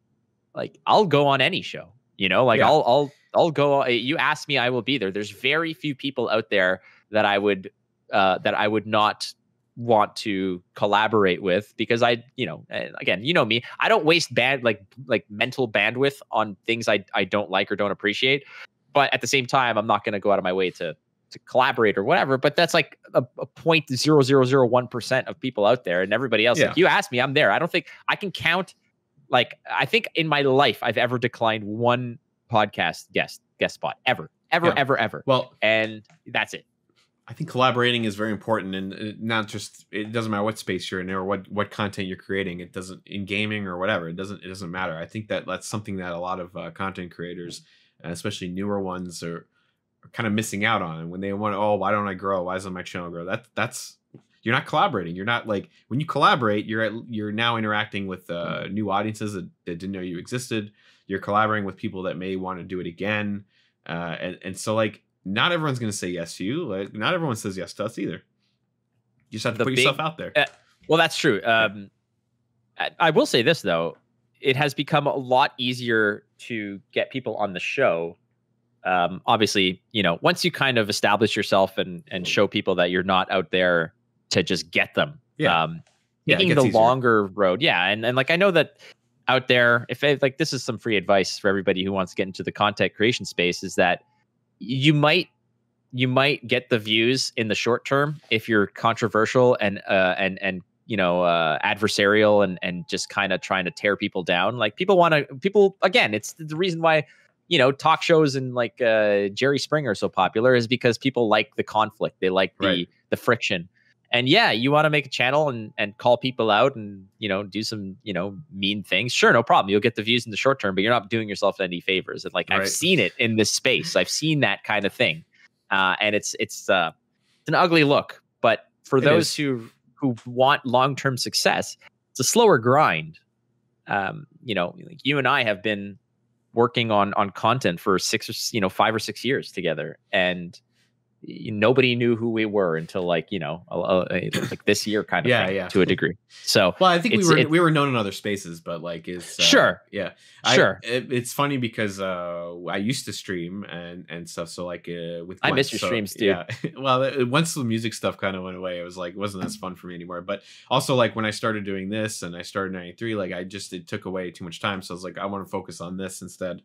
like i'll go on any show you know? Like Yeah. i'll i'll i'll go you ask me i will be there. There's very few people out there that i would uh that i would not want to collaborate with because i you know again you know me i don't waste band like like mental bandwidth on things i i don't like or don't appreciate but at the same time i'm not going to go out of my way to to collaborate or whatever but that's like a, a point zero zero zero one percent of people out there and everybody else Yeah. like you ask me i'm there i don't think i can count like i think in my life i've ever declined one podcast guest guest spot ever ever Yeah. ever ever Well, and that's it I think collaborating is very important, and uh, not just it doesn't matter what space you're in or what what content you're creating. It doesn't in gaming or whatever. It doesn't it doesn't matter. I think that that's something that a lot of uh, content creators, uh, especially newer ones, are, are kind of missing out on. And when they want, oh, why don't I grow? Why doesn't my channel grow? That that's you're not collaborating. You're not like when you collaborate, you're at, you're now interacting with uh, new audiences that, that didn't know you existed. You're collaborating with people that may want to do it again, uh, and and so like not everyone's going to say yes to you. Like not everyone says yes to us either. You just have to The put yourself out there. uh, Well, that's true. Um, I, I will say this though, it has become a lot easier to get people on the show. Um, obviously, you know, once you kind of establish yourself and and show people that you're not out there to just get them. Yeah. Um, Yeah, taking the easier. longer road, yeah, and and like I know that out there, if I, like this is some free advice for everybody who wants to get into the content creation space, is that you might you might get the views in the short term if you're controversial and uh and and you know uh adversarial and and just kind of trying to tear people down like people want to people again it's the reason why you know talk shows and like uh jerry springer are so popular is because people like the conflict they like the Right. the friction and yeah you want to make a channel and and call people out and you know do some you know mean things sure no problem you'll get the views in the short term but you're not doing yourself any favors and like i've seen it in this space i've seen that kind of thing uh and it's it's uh it's an ugly look but for It those is. who who want long-term success it's a slower grind. Um you know like you and i have been working on on content for six or you know five or six years together, and nobody knew who we were until like you know like this year kind of yeah, thing, yeah. to a degree so well i think we were it- we were known in other spaces but like is uh, Sure. yeah I- Sure. it, it's funny because uh i used to stream and and stuff so like uh with I miss your so, streams, dude. yeah well it, once the music stuff kind of went away it was like it wasn't as fun for me anymore but also like when i started doing this and i started 93 like i just it took away too much time so i was like i want to focus on this instead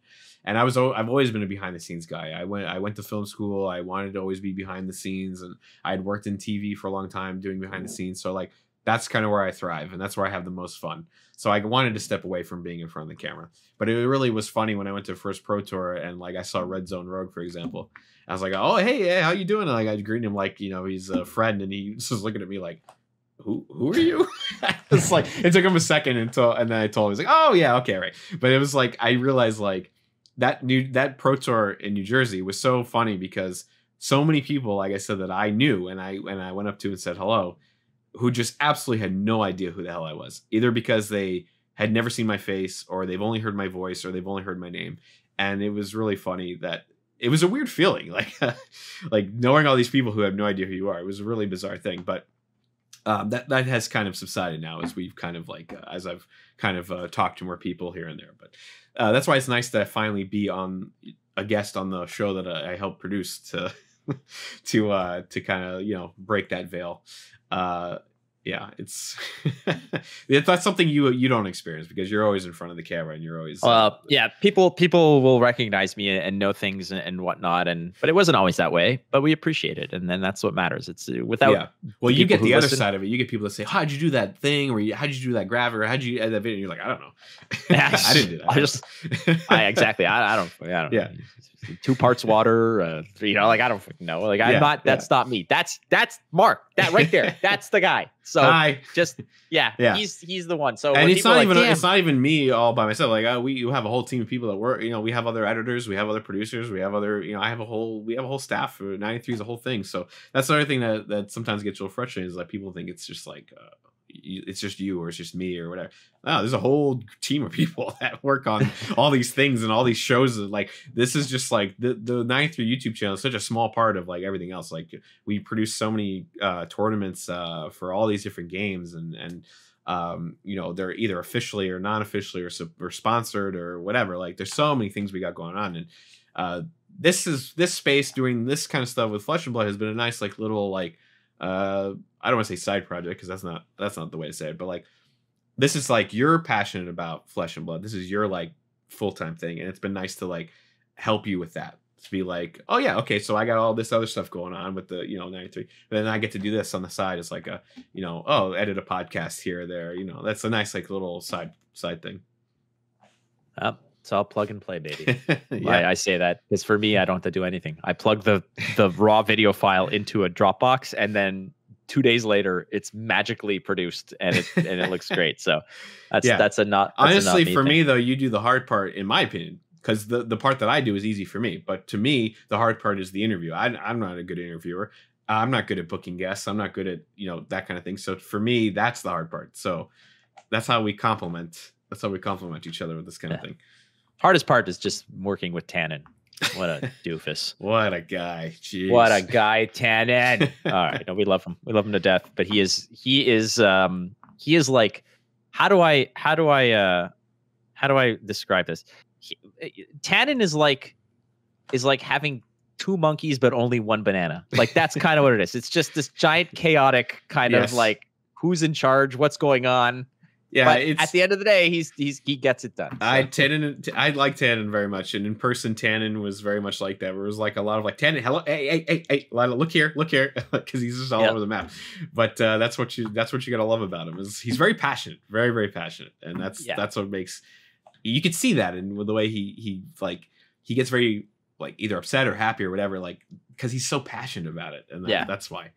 and I was I've always been a behind the scenes guy. I went I went to film school. I wanted to always be behind the scenes, and I had worked in TV for a long time doing behind the scenes. So like that's kind of where I thrive, and that's where I have the most fun. So I wanted to step away from being in front of the camera. But it really was funny when I went to first pro tour and like I saw Red Zone Rogue for example. I was like, oh hey, hey how you doing? And, like I greeted him like you know he's a friend, and he just was looking at me like. Who who are you? it's like it took him a second until and then I told him he's like, oh yeah, okay, right. But it was like I realized like that new that pro tour in New Jersey was so funny because so many people, like I said, that I knew and I and I went up to and said hello, who just absolutely had no idea who the hell I was, either because they had never seen my face or they've only heard my voice or they've only heard my name, and it was really funny that it was a weird feeling, like like knowing all these people who have no idea who you are. It was a really bizarre thing, but. Um, that that has kind of subsided now as we've kind of like uh, as I've kind of uh, talked to more people here and there. But uh, that's why it's nice to finally be on a guest on the show that I, I helped produce to to uh to kind of you know break that veil. Uh, yeah, it's it- that's something you you don't experience because you're always in front of the camera and you're always uh, uh, yeah people people will recognize me and know things and, and whatnot and but it wasn't always that way but we appreciate it and then that's what matters it's uh, without yeah. Well, you get the other listen- side of it. You get people that say, "How'd you do that thing?" or "How'd you do that graph?" or "How'd you edit that video?" And you're like, "I don't know. I didn't do that." I just- I, exactly I, I don't I don't Yeah. know. two parts water uh, you know like I don't know like I'm Yeah, not that's not me that's that's Mark that right there that's the guy so Hi. just yeah, Yeah. he's he's the one so and it's not even like, "Damn, it's not even me all by myself. Like uh, we you have a whole team of people that work. You know, we have other editors, we have other producers, we have other. You know, I have a whole we have a whole staff. For ninety three is a whole thing. So that's the other thing that that sometimes gets a little frustrating is like people think it's just like. Uh, it's just you or it's just me or whatever. No, there's a whole team of people that work on all these things and all these shows. Like this is just like the the 93 YouTube channel is such a small part of like everything else. Like we produce so many uh tournaments uh for all these different games and and um you know they're either officially or non-officially or, or sponsored or whatever like there's so many things we got going on and uh this is this space doing this kind of stuff with flesh and blood has been a nice like little like uh i don't want to say side project because that's not that's not the way to say it but like this is like you're passionate about flesh and blood. This is your like full-time thing and it's been nice to like help you with that. To be like oh yeah okay so i got all this other stuff going on with the you know 93 but then i get to do this on the side it's like a you know oh edit a podcast here or there you know? That's a nice like little side side thing. Oh, it's all plug and play baby. Yeah. I, I say that because for me, I don't have to do anything. I plug the the raw video file into a Dropbox, and then two days later, it's magically produced and it and it looks great. So that's Yeah. that's a not that's a not honestly for thing. me though you do the hard part in my opinion because the, the part that i do is easy for me. But to me the hard part is the interview. I, i'm not a good interviewer. I'm not good at booking guests. I'm not good at you know that kind of thing. So for me that's the hard part. So that's how we complement that's how we complement each other with this kind of thing hardest part is just working with Tannen. What a doofus. what a guy Jeez. What a guy, Tannen. All right, no, we love him. We love him to death. But he is he is um he is like how do I how do I uh how do I describe this? He, Tannen is like is like having two monkeys but only one banana. Like that's kind of what it is. It's just this giant chaotic kind Yes. of like who's in charge, what's going on. Yeah at the end of the day, he's he's he gets it done. I Tannen, I like Tannen very much, and in person, Tannen was very much like that. Where it was like a lot of like Tannen, hello, hey, hey, hey, hey, look here, look here, because he's just all Yeah. over the map. But uh, that's what you that's what you gotta love about him is he's very passionate, very very passionate, and that's Yeah. that's what makes you can see that in with the way he he like he gets very like either upset or happy or whatever, like because he's so passionate about it, and that, Yeah. that's why.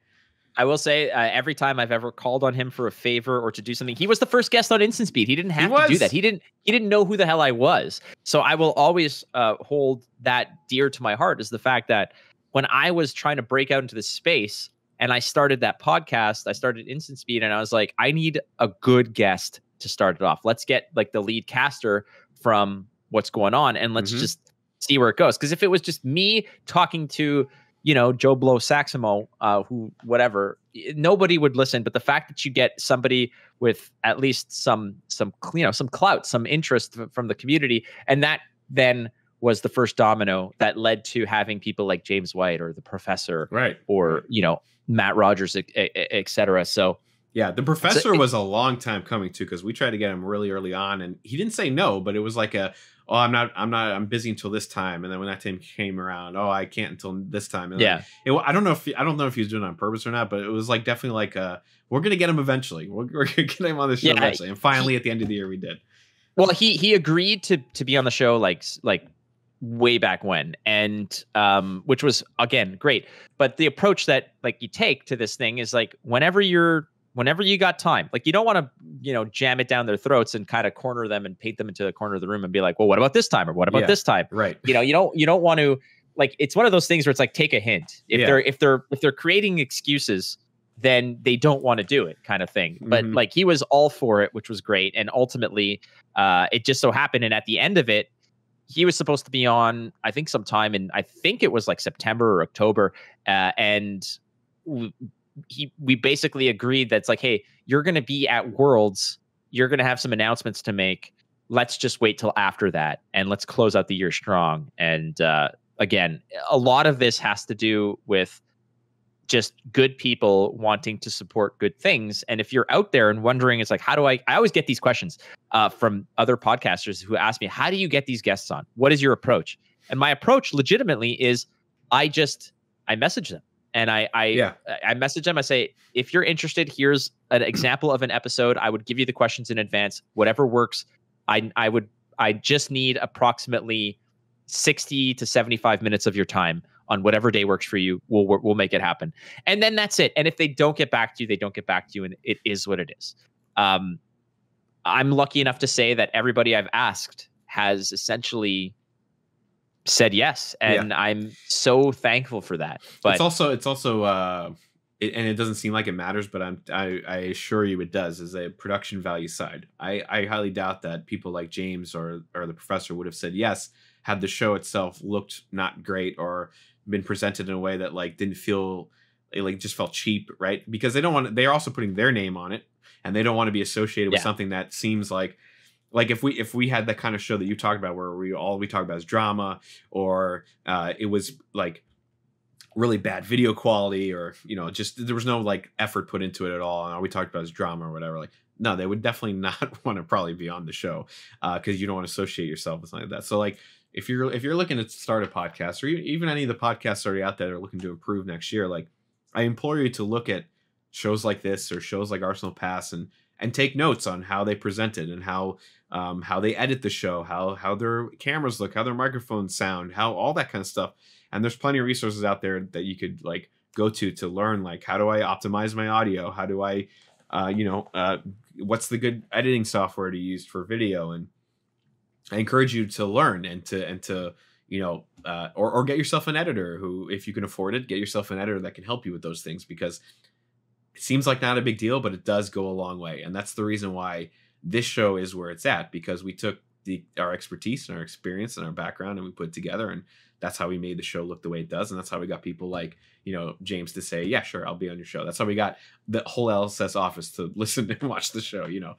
I will say uh, every time I've ever called on him for a favor or to do something, he was the first guest on Instant Speed. He didn't have to do that. He didn't. He didn't know who the hell I was. So I will always uh, hold that dear to my heart. Is the fact that when I was trying to break out into this space and I started that podcast, I started Instant Speed, and I was like, I need a good guest to start it off. Let's get like the lead caster from what's going on and let's Mhm. just see where it goes. Because if it was just me talking to you know Joe Blow Saximo, uh, who whatever, nobody would listen. But the fact that you get somebody with at least some some you know some clout, some interest from the community, and that then was the first domino that led to having people like James White or the professor Right. or you know Matt Rogers, et, et. So Yeah, the professor it- was a long time coming too because we tried to get him really early on, and he didn't say no, but it was like a, oh, I'm not, I'm not, I'm busy until this time, and then when that time came around, oh, I can't until this time. And yeah, it, I don't know if I don't know if he was doing it on purpose or not, but it was like definitely like, uh, we're gonna get him eventually. We're, we're gonna get him on the show Yeah, eventually, and finally at the end of the year we did. well he he agreed to to be on the show like like way back when and um which was again great but the approach that like you take to this thing is like whenever you're whenever you got time like you don't want to you know jam it down their throats and kind of corner them and paint them into the corner of the room and be like well what about this time or what about Yeah. this time Right. you know you don't you don't want to like it's one of those things where it's like take a hint if Yeah. they're if they're if they're creating excuses then they don't want to do it kind of thing but Mhm. like he was all for it which was great and ultimately uh it just so happened and at the end of it he was supposed to be on i think sometime in i think it was like september or october uh, and he we basically agreed that's like hey you're going to be at worlds. You're going to have some announcements to make. Let's just wait till after that and let's close out the year strong. And uh, again a lot of this has to do with just good people wanting to support good things. And if you're out there and wondering it's like how do i i always get these questions uh, from other podcasters who ask me how do you get these guests on? What is your approach and my approach legitimately is i just i message them and i i Yeah. I- message them. I say, if you're interested, here's an example of an episode. I would give you the questions in advance. Whatever works. I I would I just need approximately 60 to 75 minutes of your time on whatever day works for you. We'll we'll we'll make it happen. And then that's it. And if they don't get back to you, they don't get back to you, and it is what it is. Um, I'm lucky enough to say that everybody I've asked has essentially said yes, and I'm so thankful for that. But it's also it's also uh it, and it doesn't seem like it matters but i'm I, I assure you it does is a production value side. I i highly doubt that people like james or or the professor would have said yes had the show itself looked not great or been presented in a way that like didn't feel it like just felt cheap right? Because they don't want they're also putting their name on it and they don't want to be associated with something that seems like like if we if we had that kind of show that you talked about where we all we talk about is drama or uh it was like really bad video quality or you know just there was no like effort put into it at all. And all we talked about is drama or whatever like no they would definitely not want to probably be on the show because you don't want to associate yourself with something like that. So like if you're if you're looking to start a podcast or even any of the podcasts already out there that are looking to improve next year like i implore you to look at shows like this or shows like arsenal pass and and take notes on how they present it and how um, how they edit the show how how their cameras look how their microphones sound how all that kind of stuff. And there's plenty of resources out there that you could like go to to learn like how do i optimize my audio? How do i uh, you know uh, what's the good editing software to use for video? And i encourage you to learn and to and to you know uh, or, or get yourself an editor who if you can afford it get yourself an editor that can help you with those things because seems like not a big deal but it does go a long way and that's the reason why this show is where it's at because we took the our expertise and our experience and our background and we put it together and that's how we made the show look the way it does and that's how we got people like you know james to say yeah sure i'll be on your show that's how we got the whole lss office to listen and watch the show you know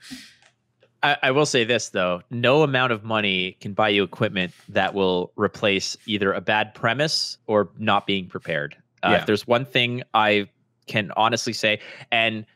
I, I will say this though: no amount of money can buy you equipment that will replace either a bad premise or not being prepared. Uh, Yeah. If there's one thing I can honestly say, and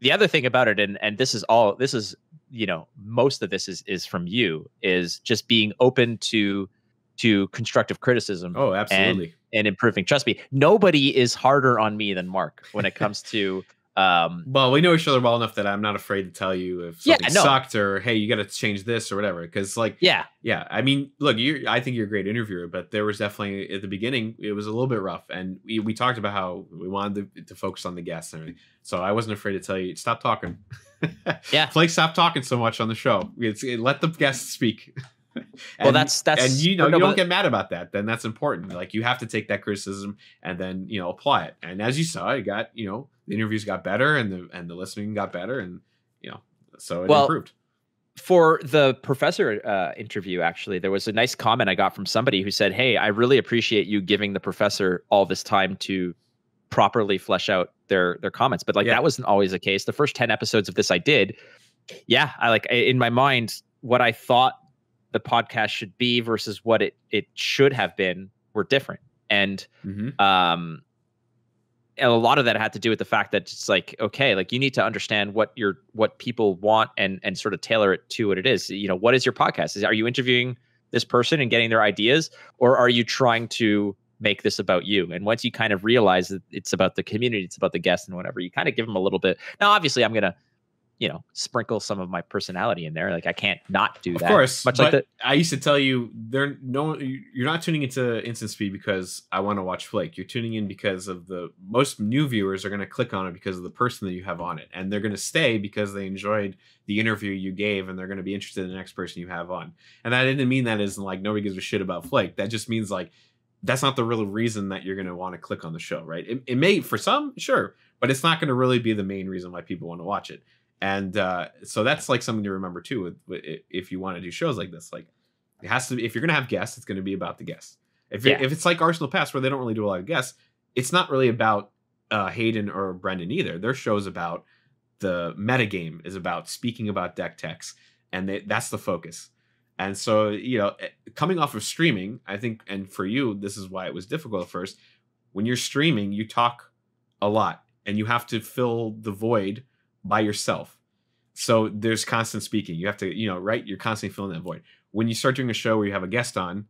the other thing about it, and and this is all this is, you know, most of this is is from you, is just being open to to constructive criticism oh absolutely and improving. Trust me, nobody is harder on me than Mark when it comes to um well we know each other well enough that i'm not afraid to tell you if Yeah, something no. sucked or hey you got to change this or whatever because like yeah Yeah, I mean, look, you. I think you're a great interviewer, but there was definitely at the beginning it was a little bit rough, and we, we talked about how we wanted to, to focus on the guests and everything. So I wasn't afraid to tell you, stop talking. Yeah. Flake, stop talking so much on the show. It's it, let the guests speak. well And- that's that's and you know no, you don't get mad about that. Then that's important. Like you have to take that criticism and then you know apply it. And as you saw, it got you know the interviews got better and the and the listening got better and you know so it Well, improved. for the professor uh, interview, actually, there was a nice comment I got from somebody who said, "Hey, I really appreciate you giving the professor all this time to properly flesh out their their comments." But like Yeah. that wasn't always the case. The first ten episodes of this, I did. Yeah, I like in my mind what I thought the podcast should be versus what it it should have been were different, and Mhm. um and a lot of that had to do with the fact that it's like okay like you need to understand what your what people want and and sort of tailor it to what it is. You know what is your podcast? Is are you interviewing this person and getting their ideas or are you trying to make this about you? And once you kind of realize that it's about the community it's about the guest and whatever you kind of give them a little bit. Now obviously i'm gonna you know sprinkle some of my personality in there like i can't not do that. Of course, much but like the I used to tell you, they're no, you're not tuning into Instant Speed because I want to watch Flake. You're tuning in because of the most new viewers are going to click on it because of the person that you have on it, and they're going to stay because they enjoyed the interview you gave, and they're going to be interested in the next person you have on. And that didn't mean that as like nobody gives a shit about Flake. That just means like that's not the real reason that you're going to want to click on the show, right? It, it may for some, sure, but it's not going to really be the main reason why people want to watch it and uh, so that's like something to remember too if you want to do shows like this like it has to be if you're gonna have guests it's gonna be about the guests. If, Yeah. if it's like arsenal pass where they don't really do a lot of guests it's not really about uh, hayden or brendan either. Their show's about the metagame is about speaking about deck techs and they, that's the focus. And so you know eh, coming off of streaming i think and for you this is why it was difficult at first. When you're streaming you talk a lot and you have to fill the void by yourself. So there's constant speaking. You have to, you know, right? You're constantly filling that void. When you start doing a show where you have a guest on,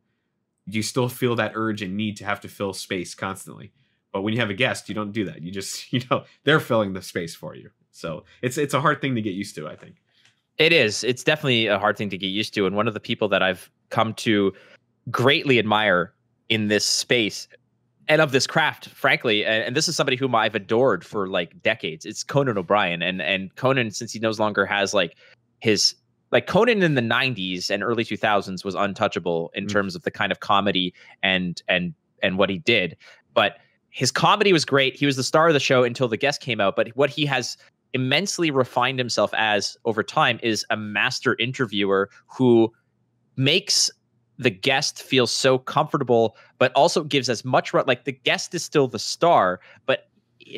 you still feel that urge and need to have to fill space constantly. But when you have a guest, you don't do that. You just, you know, they're filling the space for you. So it's it's a hard thing to get used to, I think. It is. It's definitely a hard thing to get used to. And one of the people that I've come to greatly admire in this space and of this craft, frankly, and, and this is somebody whom I've adored for like decades. It's Conan O'Brien. And and Conan, since he no longer has like his like Conan in the 90s and early 2000s was untouchable in Mm. terms of the kind of comedy and and and what he did. But his comedy was great. He was the star of the show until the guest came out. But what he has immensely refined himself as over time is a master interviewer who makes the guest feels so comfortable, but also gives as much like the guest is still the star, but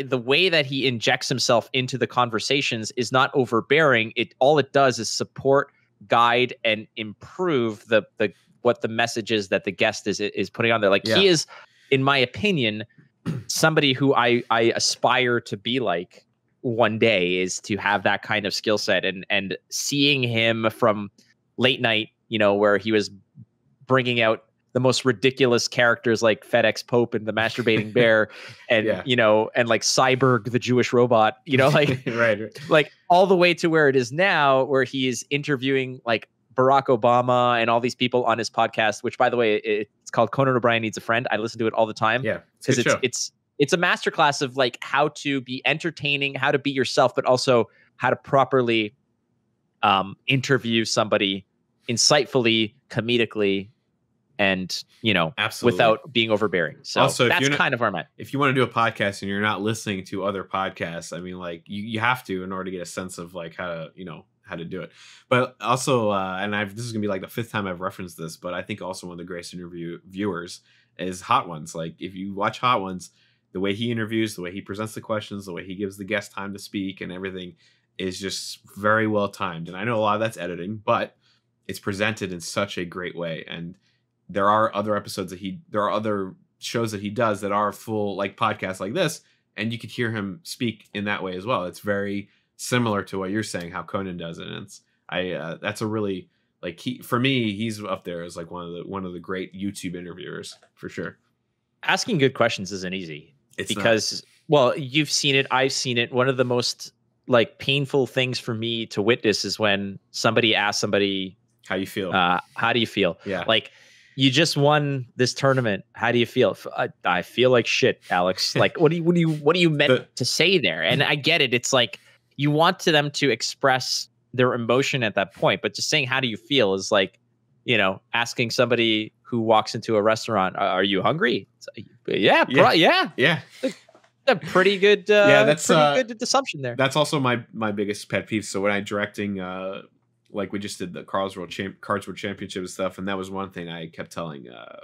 the way that he injects himself into the conversations is not overbearing. It all it does is support, guide, and improve the the what the message is that the guest is is putting on there. Like Yeah. he is, in my opinion, somebody who I I aspire to be like one day is to have that kind of skill set and and seeing him from late night, you know, where he was bringing out the most ridiculous characters like FedEx Pope and the masturbating bear and Yeah. you know and like Cyborg the Jewish robot, you know, like right, right. like all the way to where it is now where he is interviewing like Barack Obama and all these people on his podcast, which by the way, it's called Conan O'Brien Needs a Friend. I listen to it all the time Yeah. Because it's it's it's a masterclass of like how to be entertaining, how to be yourself, but also how to properly um, interview somebody insightfully, comedically, and you know Absolutely. without being overbearing. So Also, that's not- kind of where I'm if you want to do a podcast and you're not listening to other podcasts, I mean, like you, you have to in order to get a sense of like how to, you know, how to do it. But also, uh, and I've this is gonna be like the fifth time I've referenced this, but I think also one of the greatest interview viewers is Hot Ones. Like if you watch Hot Ones, the way he interviews, the way he presents the questions, the way he gives the guest time to speak, and everything is just very well timed. And I know a lot of that's editing, but it's presented in such a great way. And there are other episodes that he, there are other shows that he does that are full like podcasts like this, and you could hear him speak in that way as well. It's very similar to what you're saying, how Conan does it. And it's I uh, that's a really like he for me he's up there as like one of the one of the great YouTube interviewers for sure. Asking good questions isn't easy. It's not- because well you've seen it i've seen it one of the most like painful things for me to witness is when somebody asks somebody how you feel. uh, how do you feel yeah. like you just won this tournament. How do you feel? I feel like shit alex. Like what do you what do you what do you meant to say there? And i get it. It's like you want to them to express their emotion at that point but just saying how do you feel? is like you know asking somebody who walks into a restaurant are, you hungry? Like, yeah Yeah. yeah, yeah. Yeah. a pretty good uh, Yeah, that's, pretty uh, good assumption there. that's also my my biggest pet peeve. So when I directing uh like we just did the KARDS World Champ KARDS World Championship and stuff, and that was one thing I kept telling uh,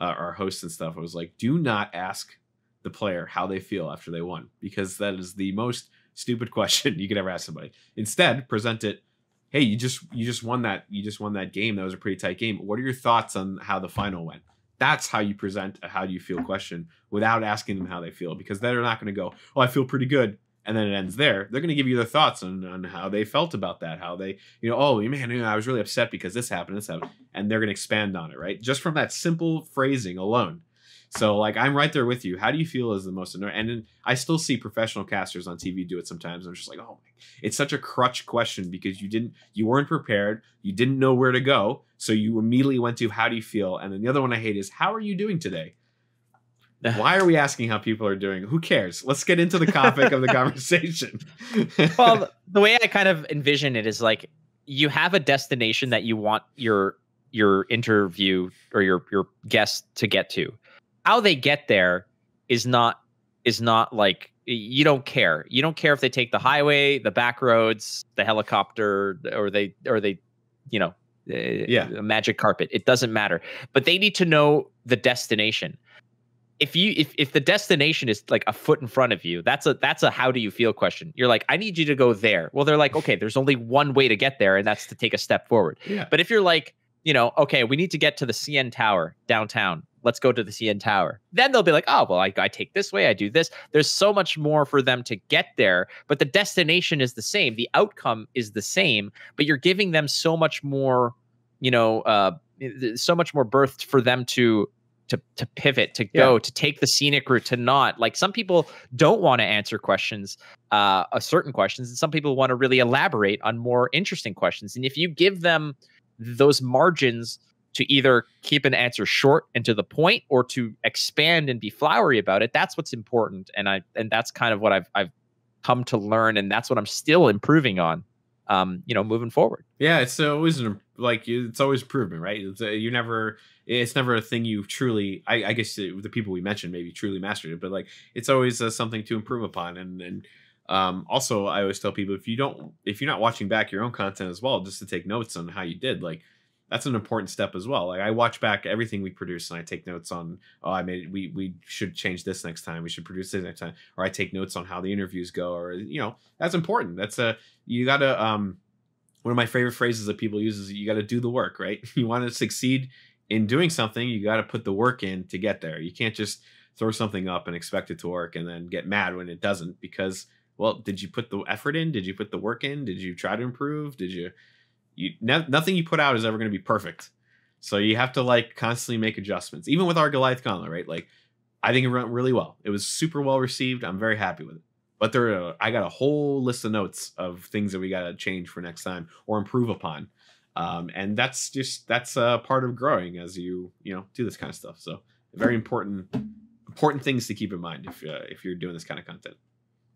uh, our hosts and stuff. I was like, do not ask the player how they feel after they won because that is the most stupid question you could ever ask somebody. Instead, present it. Hey, you just you just won that you just won that game. That was a pretty tight game. What are your thoughts on how the final went? That's how you present a how do you feel question without asking them how they feel because they're not going to go, "Oh, I feel pretty good." And then it ends there. They're going to give you their thoughts on, on how they felt about that, how they, you know, oh man, you know, I was really upset because this happened, this happened, and they're going to expand on it, right? Just from that simple phrasing alone, so like I'm right there with you. How do you feel is the most annoying? And I still see professional casters on TV do it sometimes. I'm just like, oh, it's such a crutch question because you didn't, you weren't prepared, you didn't know where to go, so you immediately went to how do you feel? And then the other one I hate is how are you doing today? Why are we asking how people are doing? Who cares? Let's get into the topic of the conversation. well, the way I kind of envision it is like you have a destination that you want your your interview or your your guest to get to how they get there is not is not like you don't care. You don't care if they take the highway, the back roads, the helicopter, or they or they, you know, eh, yeah, a magic carpet. It doesn't matter. But they need to know the destination. If you if if the destination is like a foot in front of you, that's a that's a how do you feel question. You're like, I need you to go there. Well, they're like, okay, there's only one way to get there, and that's to take a step forward. Yeah. But if you're like, you know, okay, we need to get to the CN Tower downtown let's go to the CN Tower. Then they'll be like, oh, well, I, I take this way, I do this. There's so much more for them to get there, but the destination is the same. The outcome is the same, but you're giving them so much more, you know, uh, so much more birth for them to to to pivot to go yeah. to take the scenic route to not like some people don't want to answer questions uh, uh certain questions and some people want to really elaborate on more interesting questions. And if you give them those margins to either keep an answer short and to the point or to expand and be flowery about it that's what's important. And i and that's kind of what i've i've come to learn and that's what i'm still improving on um you know moving forward. Yeah it's always an, like it's always improvement right? A, you never it's never a thing you truly i, I guess the, the people we mentioned maybe truly mastered it but like it's always uh, something to improve upon and and um, also i always tell people if you don't if you're not watching back your own content as well just to take notes on how you did like that's an important step as well. Like I watch back everything we produce and I take notes on, oh, I made we we should change this next time. We should produce this next time, or I take notes on how the interviews go, or you know, that's important. That's a you gotta um one of my favorite phrases that people use is you got to do the work, right? You want to succeed in doing something, you got to put the work in to get there. You can't just throw something up and expect it to work and then get mad when it doesn't because well, did you put the effort in? Did you put the work in? Did you try to improve? Did you you no, nothing you put out is ever going to be perfect. So you have to like constantly make adjustments. Even with our Goliath Gauntlet, right? Like I think it went really well. It was super well received. I'm very happy with it. But there, are, I got a whole list of notes of things that we got to change for next time or improve upon. Um, and that's just that's a part of growing as you you know do this kind of stuff. So very important important things to keep in mind if uh, if you're doing this kind of content.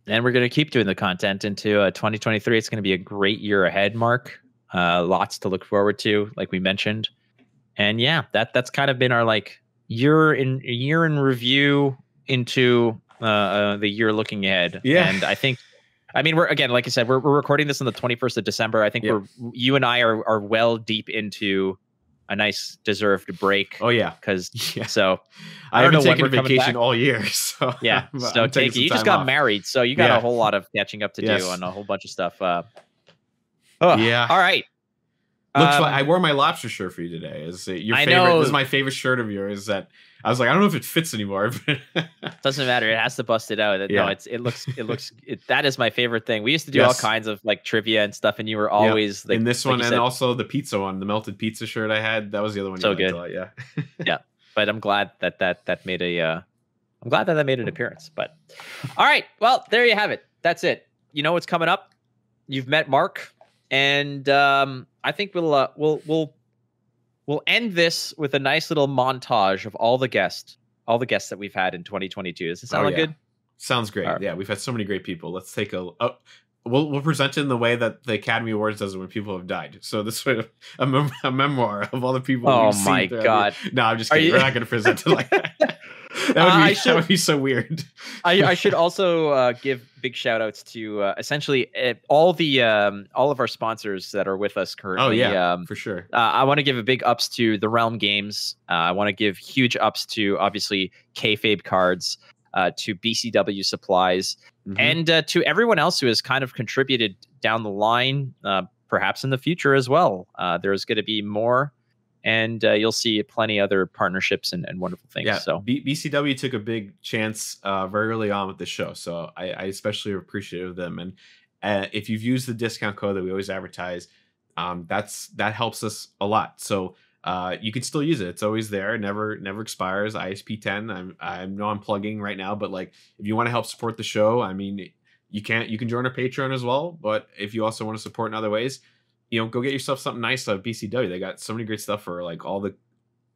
And we're going to keep doing the content into uh, 2023. It's going to be a great year ahead, Mark. Uh, lots to look forward to, like we mentioned. And yeah, that that's kind of been our like year in year in review into uh, uh, the year looking ahead. Yeah, and I think. I mean, we're again, like I said, we're, we're recording this on the 21st of December. I think we're you and I are are well deep into a nice deserved break. Oh yeah, because yeah. so I, I haven't taken vacation all year. So yeah, so take you just got off. married, so you got yeah. a whole lot of catching up to yes. do on a whole bunch of stuff. Uh, Oh, yeah. All right. Looks um, like I wore my lobster shirt for you today. Is your I favorite? Know. This is my favorite shirt of yours. That I was like, I don't know if it fits anymore. Doesn't matter. It has to bust it out. Yeah. No, it's it looks it looks it, that is my favorite thing. We used to do yes. all kinds of like trivia and stuff, and you were always like, in this like one, and said, also the pizza one, the melted pizza shirt I had. That was the other one. So good. Lot, yeah. yeah, but I'm glad that that that made a. Uh, I'm glad that that made an appearance. But all right, well there you have it. That's it. You know what's coming up. You've met Mark and um, I think we'll uh, we'll we'll we'll end this with a nice little montage of all the guests, all the guests that we've had in 2022. Does it sound oh, yeah. good? Sounds great. Right. Yeah, we've had so many great people. Let's take a. Oh, we'll we'll present it in the way that the Academy Awards does it when people have died. So this way, a, mem- a memoir of all the people. Oh my god! No, I'm just kidding. You... We're not going to present it like that. that, would be, Uh, I that would be so weird. I, I should also uh, give big shout outs to uh, essentially uh, all the um, all of our sponsors that are with us currently. Oh yeah, Um, for sure. uh, I want to give a big ups to the Realm Games. Uh, I want to give huge ups to obviously Kayfabe Cards, uh, to BCW Supplies, Mhm. and uh, to everyone else who has kind of contributed down the line, uh, perhaps in the future as well. Uh, there's going to be more, and uh, you'll see plenty other partnerships and, and wonderful things. Yeah, So B- BCW took a big chance uh, very early on with the show, so I, I especially appreciate of them. And uh, if you've used the discount code that we always advertise, um, that's that helps us a lot. So uh, you can still use it; it's always there, it never never expires. ISP ten. I'm I know I'm plugging right now, but like if you want to help support the show, I mean, you can't you can join our Patreon as well. But if you also want to support in other ways, you know, go get yourself something nice of BCW. They got so many great stuff for like all the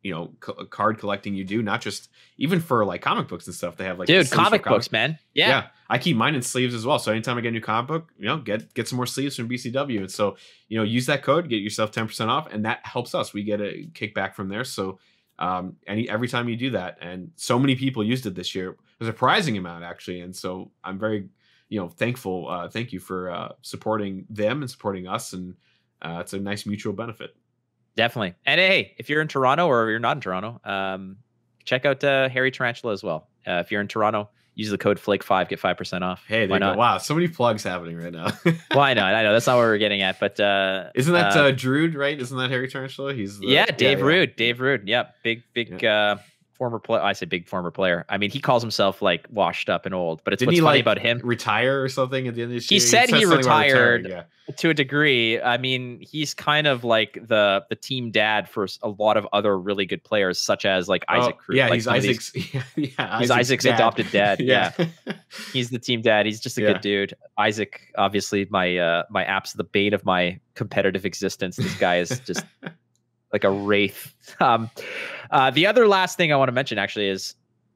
you know c- card collecting you do not just even for like comic books and stuff. They have like dude, for comic books, man. Yeah. i keep mine in sleeves as well. So anytime i get a new comic book you know get get some more sleeves from bcw and so you know use that code get yourself 10% off and that helps us. We get a kickback from there. So um any every time you do that and so many people used it this year a surprising amount actually. And so i'm very you know thankful uh thank you for uh supporting them and supporting us and uh it's a nice mutual benefit Definitely. And hey, if you're in Toronto or you're not in Toronto, um, check out uh, Hairy Tarantula as well. Uh, if you're in Toronto, use the code Flake5, get 5% off. hey Why there you go. not? wow so many plugs happening right now Why not? I know. That's not what we're getting at, but uh, Isn't that uh, uh, right? Isn't that Hairy Tarantula? He's the, yeah, Dave yeah. Rude. Dave Rude. Yep. Big, big uh, former player. I say big former player. I mean, he calls himself like washed up and old, but it's Didn't what's he funny like about him retire or something at the end of this He said he about retired. retiring, to a degree. I mean, he's kind of like the the team dad for a lot of other really good players, such as like Yeah. Isaac Oh, Cruz. yeah, like he's of these- Isaac's. Yeah, yeah, He's Isaac's dad. adopted dad. Yeah. yeah. he's the team dad. He's just a Yeah. good dude. Isaac, obviously, my uh my app's the bane of my competitive existence. This guy is just like a wraith. Um, uh, the other last thing I want to mention actually is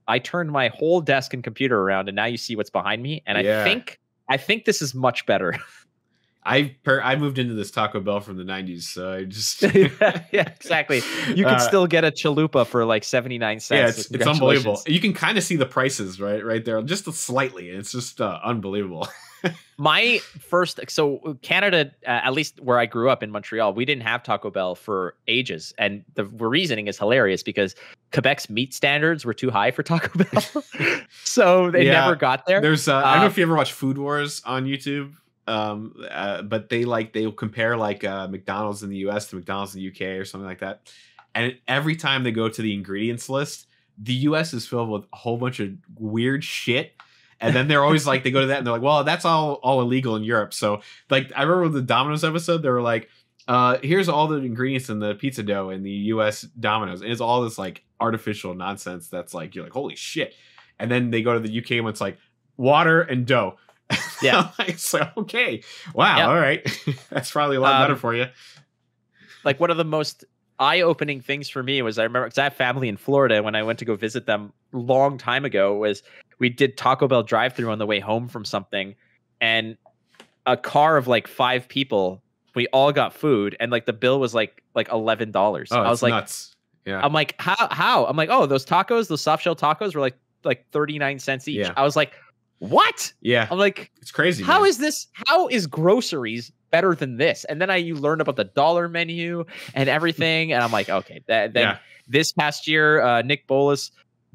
I turned my whole desk and computer around, and now you see what's behind me. And Yeah. I think I think this is much better. I per, I moved into this Taco Bell from the '90s, so I just yeah, exactly. You can Uh, still get a chalupa for like seventy nine cents. Yeah, it's, it's unbelievable. You can kind of see the prices right right there, just slightly. It's just uh, unbelievable. My first, so Canada, uh, at least where I grew up in Montreal, we didn't have Taco Bell for ages, and the reasoning is hilarious because Quebec's meat standards were too high for Taco Bell, so they Yeah, never got there. There's uh, I don't know Um, if you ever watch Food Wars on YouTube, um, uh, but they like they'll compare like uh, McDonald's in the U.S. to McDonald's in the U.K. or something like that, and every time they go to the ingredients list, the U.S. is filled with a whole bunch of weird shit. And then they're always like, they go to that and they're like, well, that's all all illegal in Europe. So like, I remember the Domino's episode, they were like, uh, here's all the ingredients in the pizza dough in the U.S. Domino's, and it's all this like artificial nonsense that's like, you're like, holy shit. And then they go to the UK and it's like water and dough. Yeah. it's like, okay. Wow. Yeah. All right. That's probably a lot better Um, for you. like one of the most eye-opening things for me was I remember because I have family in Florida. When I went to go visit them long time ago, was we did Taco Bell drive-through on the way home from something, and a car of like five people. We all got food, and like the bill was like like eleven dollars. Oh, I was like, nuts. Yeah. I'm like, how how? I'm like, oh, those tacos, those soft shell tacos were like like 39 cents each. Yeah. I was like, what? yeah. I'm like, It's crazy. how man. is this? How is groceries better than this? And then I you learn about the dollar menu and everything, and I'm like, okay. That, then Yeah. this past year, uh, Nick Bolus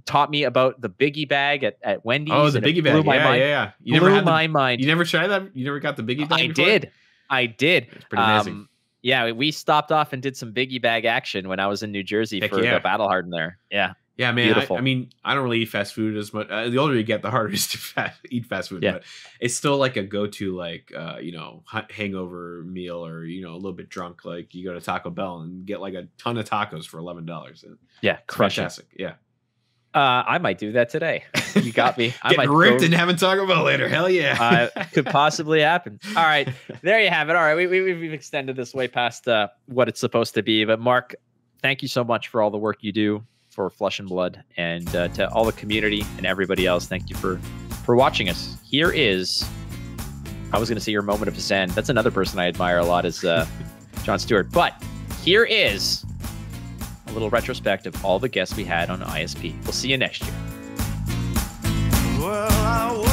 taught me about the biggie bag at, at Wendy's. Oh, the biggie bag. Yeah, yeah, yeah. You blew never had the, my mind. You never tried that? You never got the biggie bag? I before? did. I did. It's pretty amazing. Um, yeah, we stopped off and did some biggie bag action when I was in New Jersey Heck for yeah. the Battle Hardened there. Yeah. Yeah, man. I. I mean, I don't really eat fast food as much. Uh, the older you get, the harder it is to eat fast food. Yeah. But it's still like a go-to, like uh, you know, hangover meal, or you know, a little bit drunk. Like you go to Taco Bell and get like a ton of tacos for eleven dollars. Yeah. Crush it. Yeah. Uh, I might do that today. You got me. I might ripped go- and having Taco Bell later. Hell yeah. uh, could possibly happen. All right, there you have it. All right, we, we, we've extended this way past uh, what it's supposed to be. But Mark, thank you so much for all the work you do for Flesh and Blood, and uh, to all the community and everybody else. Thank you for for watching us. Here is, I was going to say your moment of zen. That's another person I admire a lot is uh, Jon Stewart. But here is a little retrospect of all the guests we had on ISP. We'll see you next year. Well,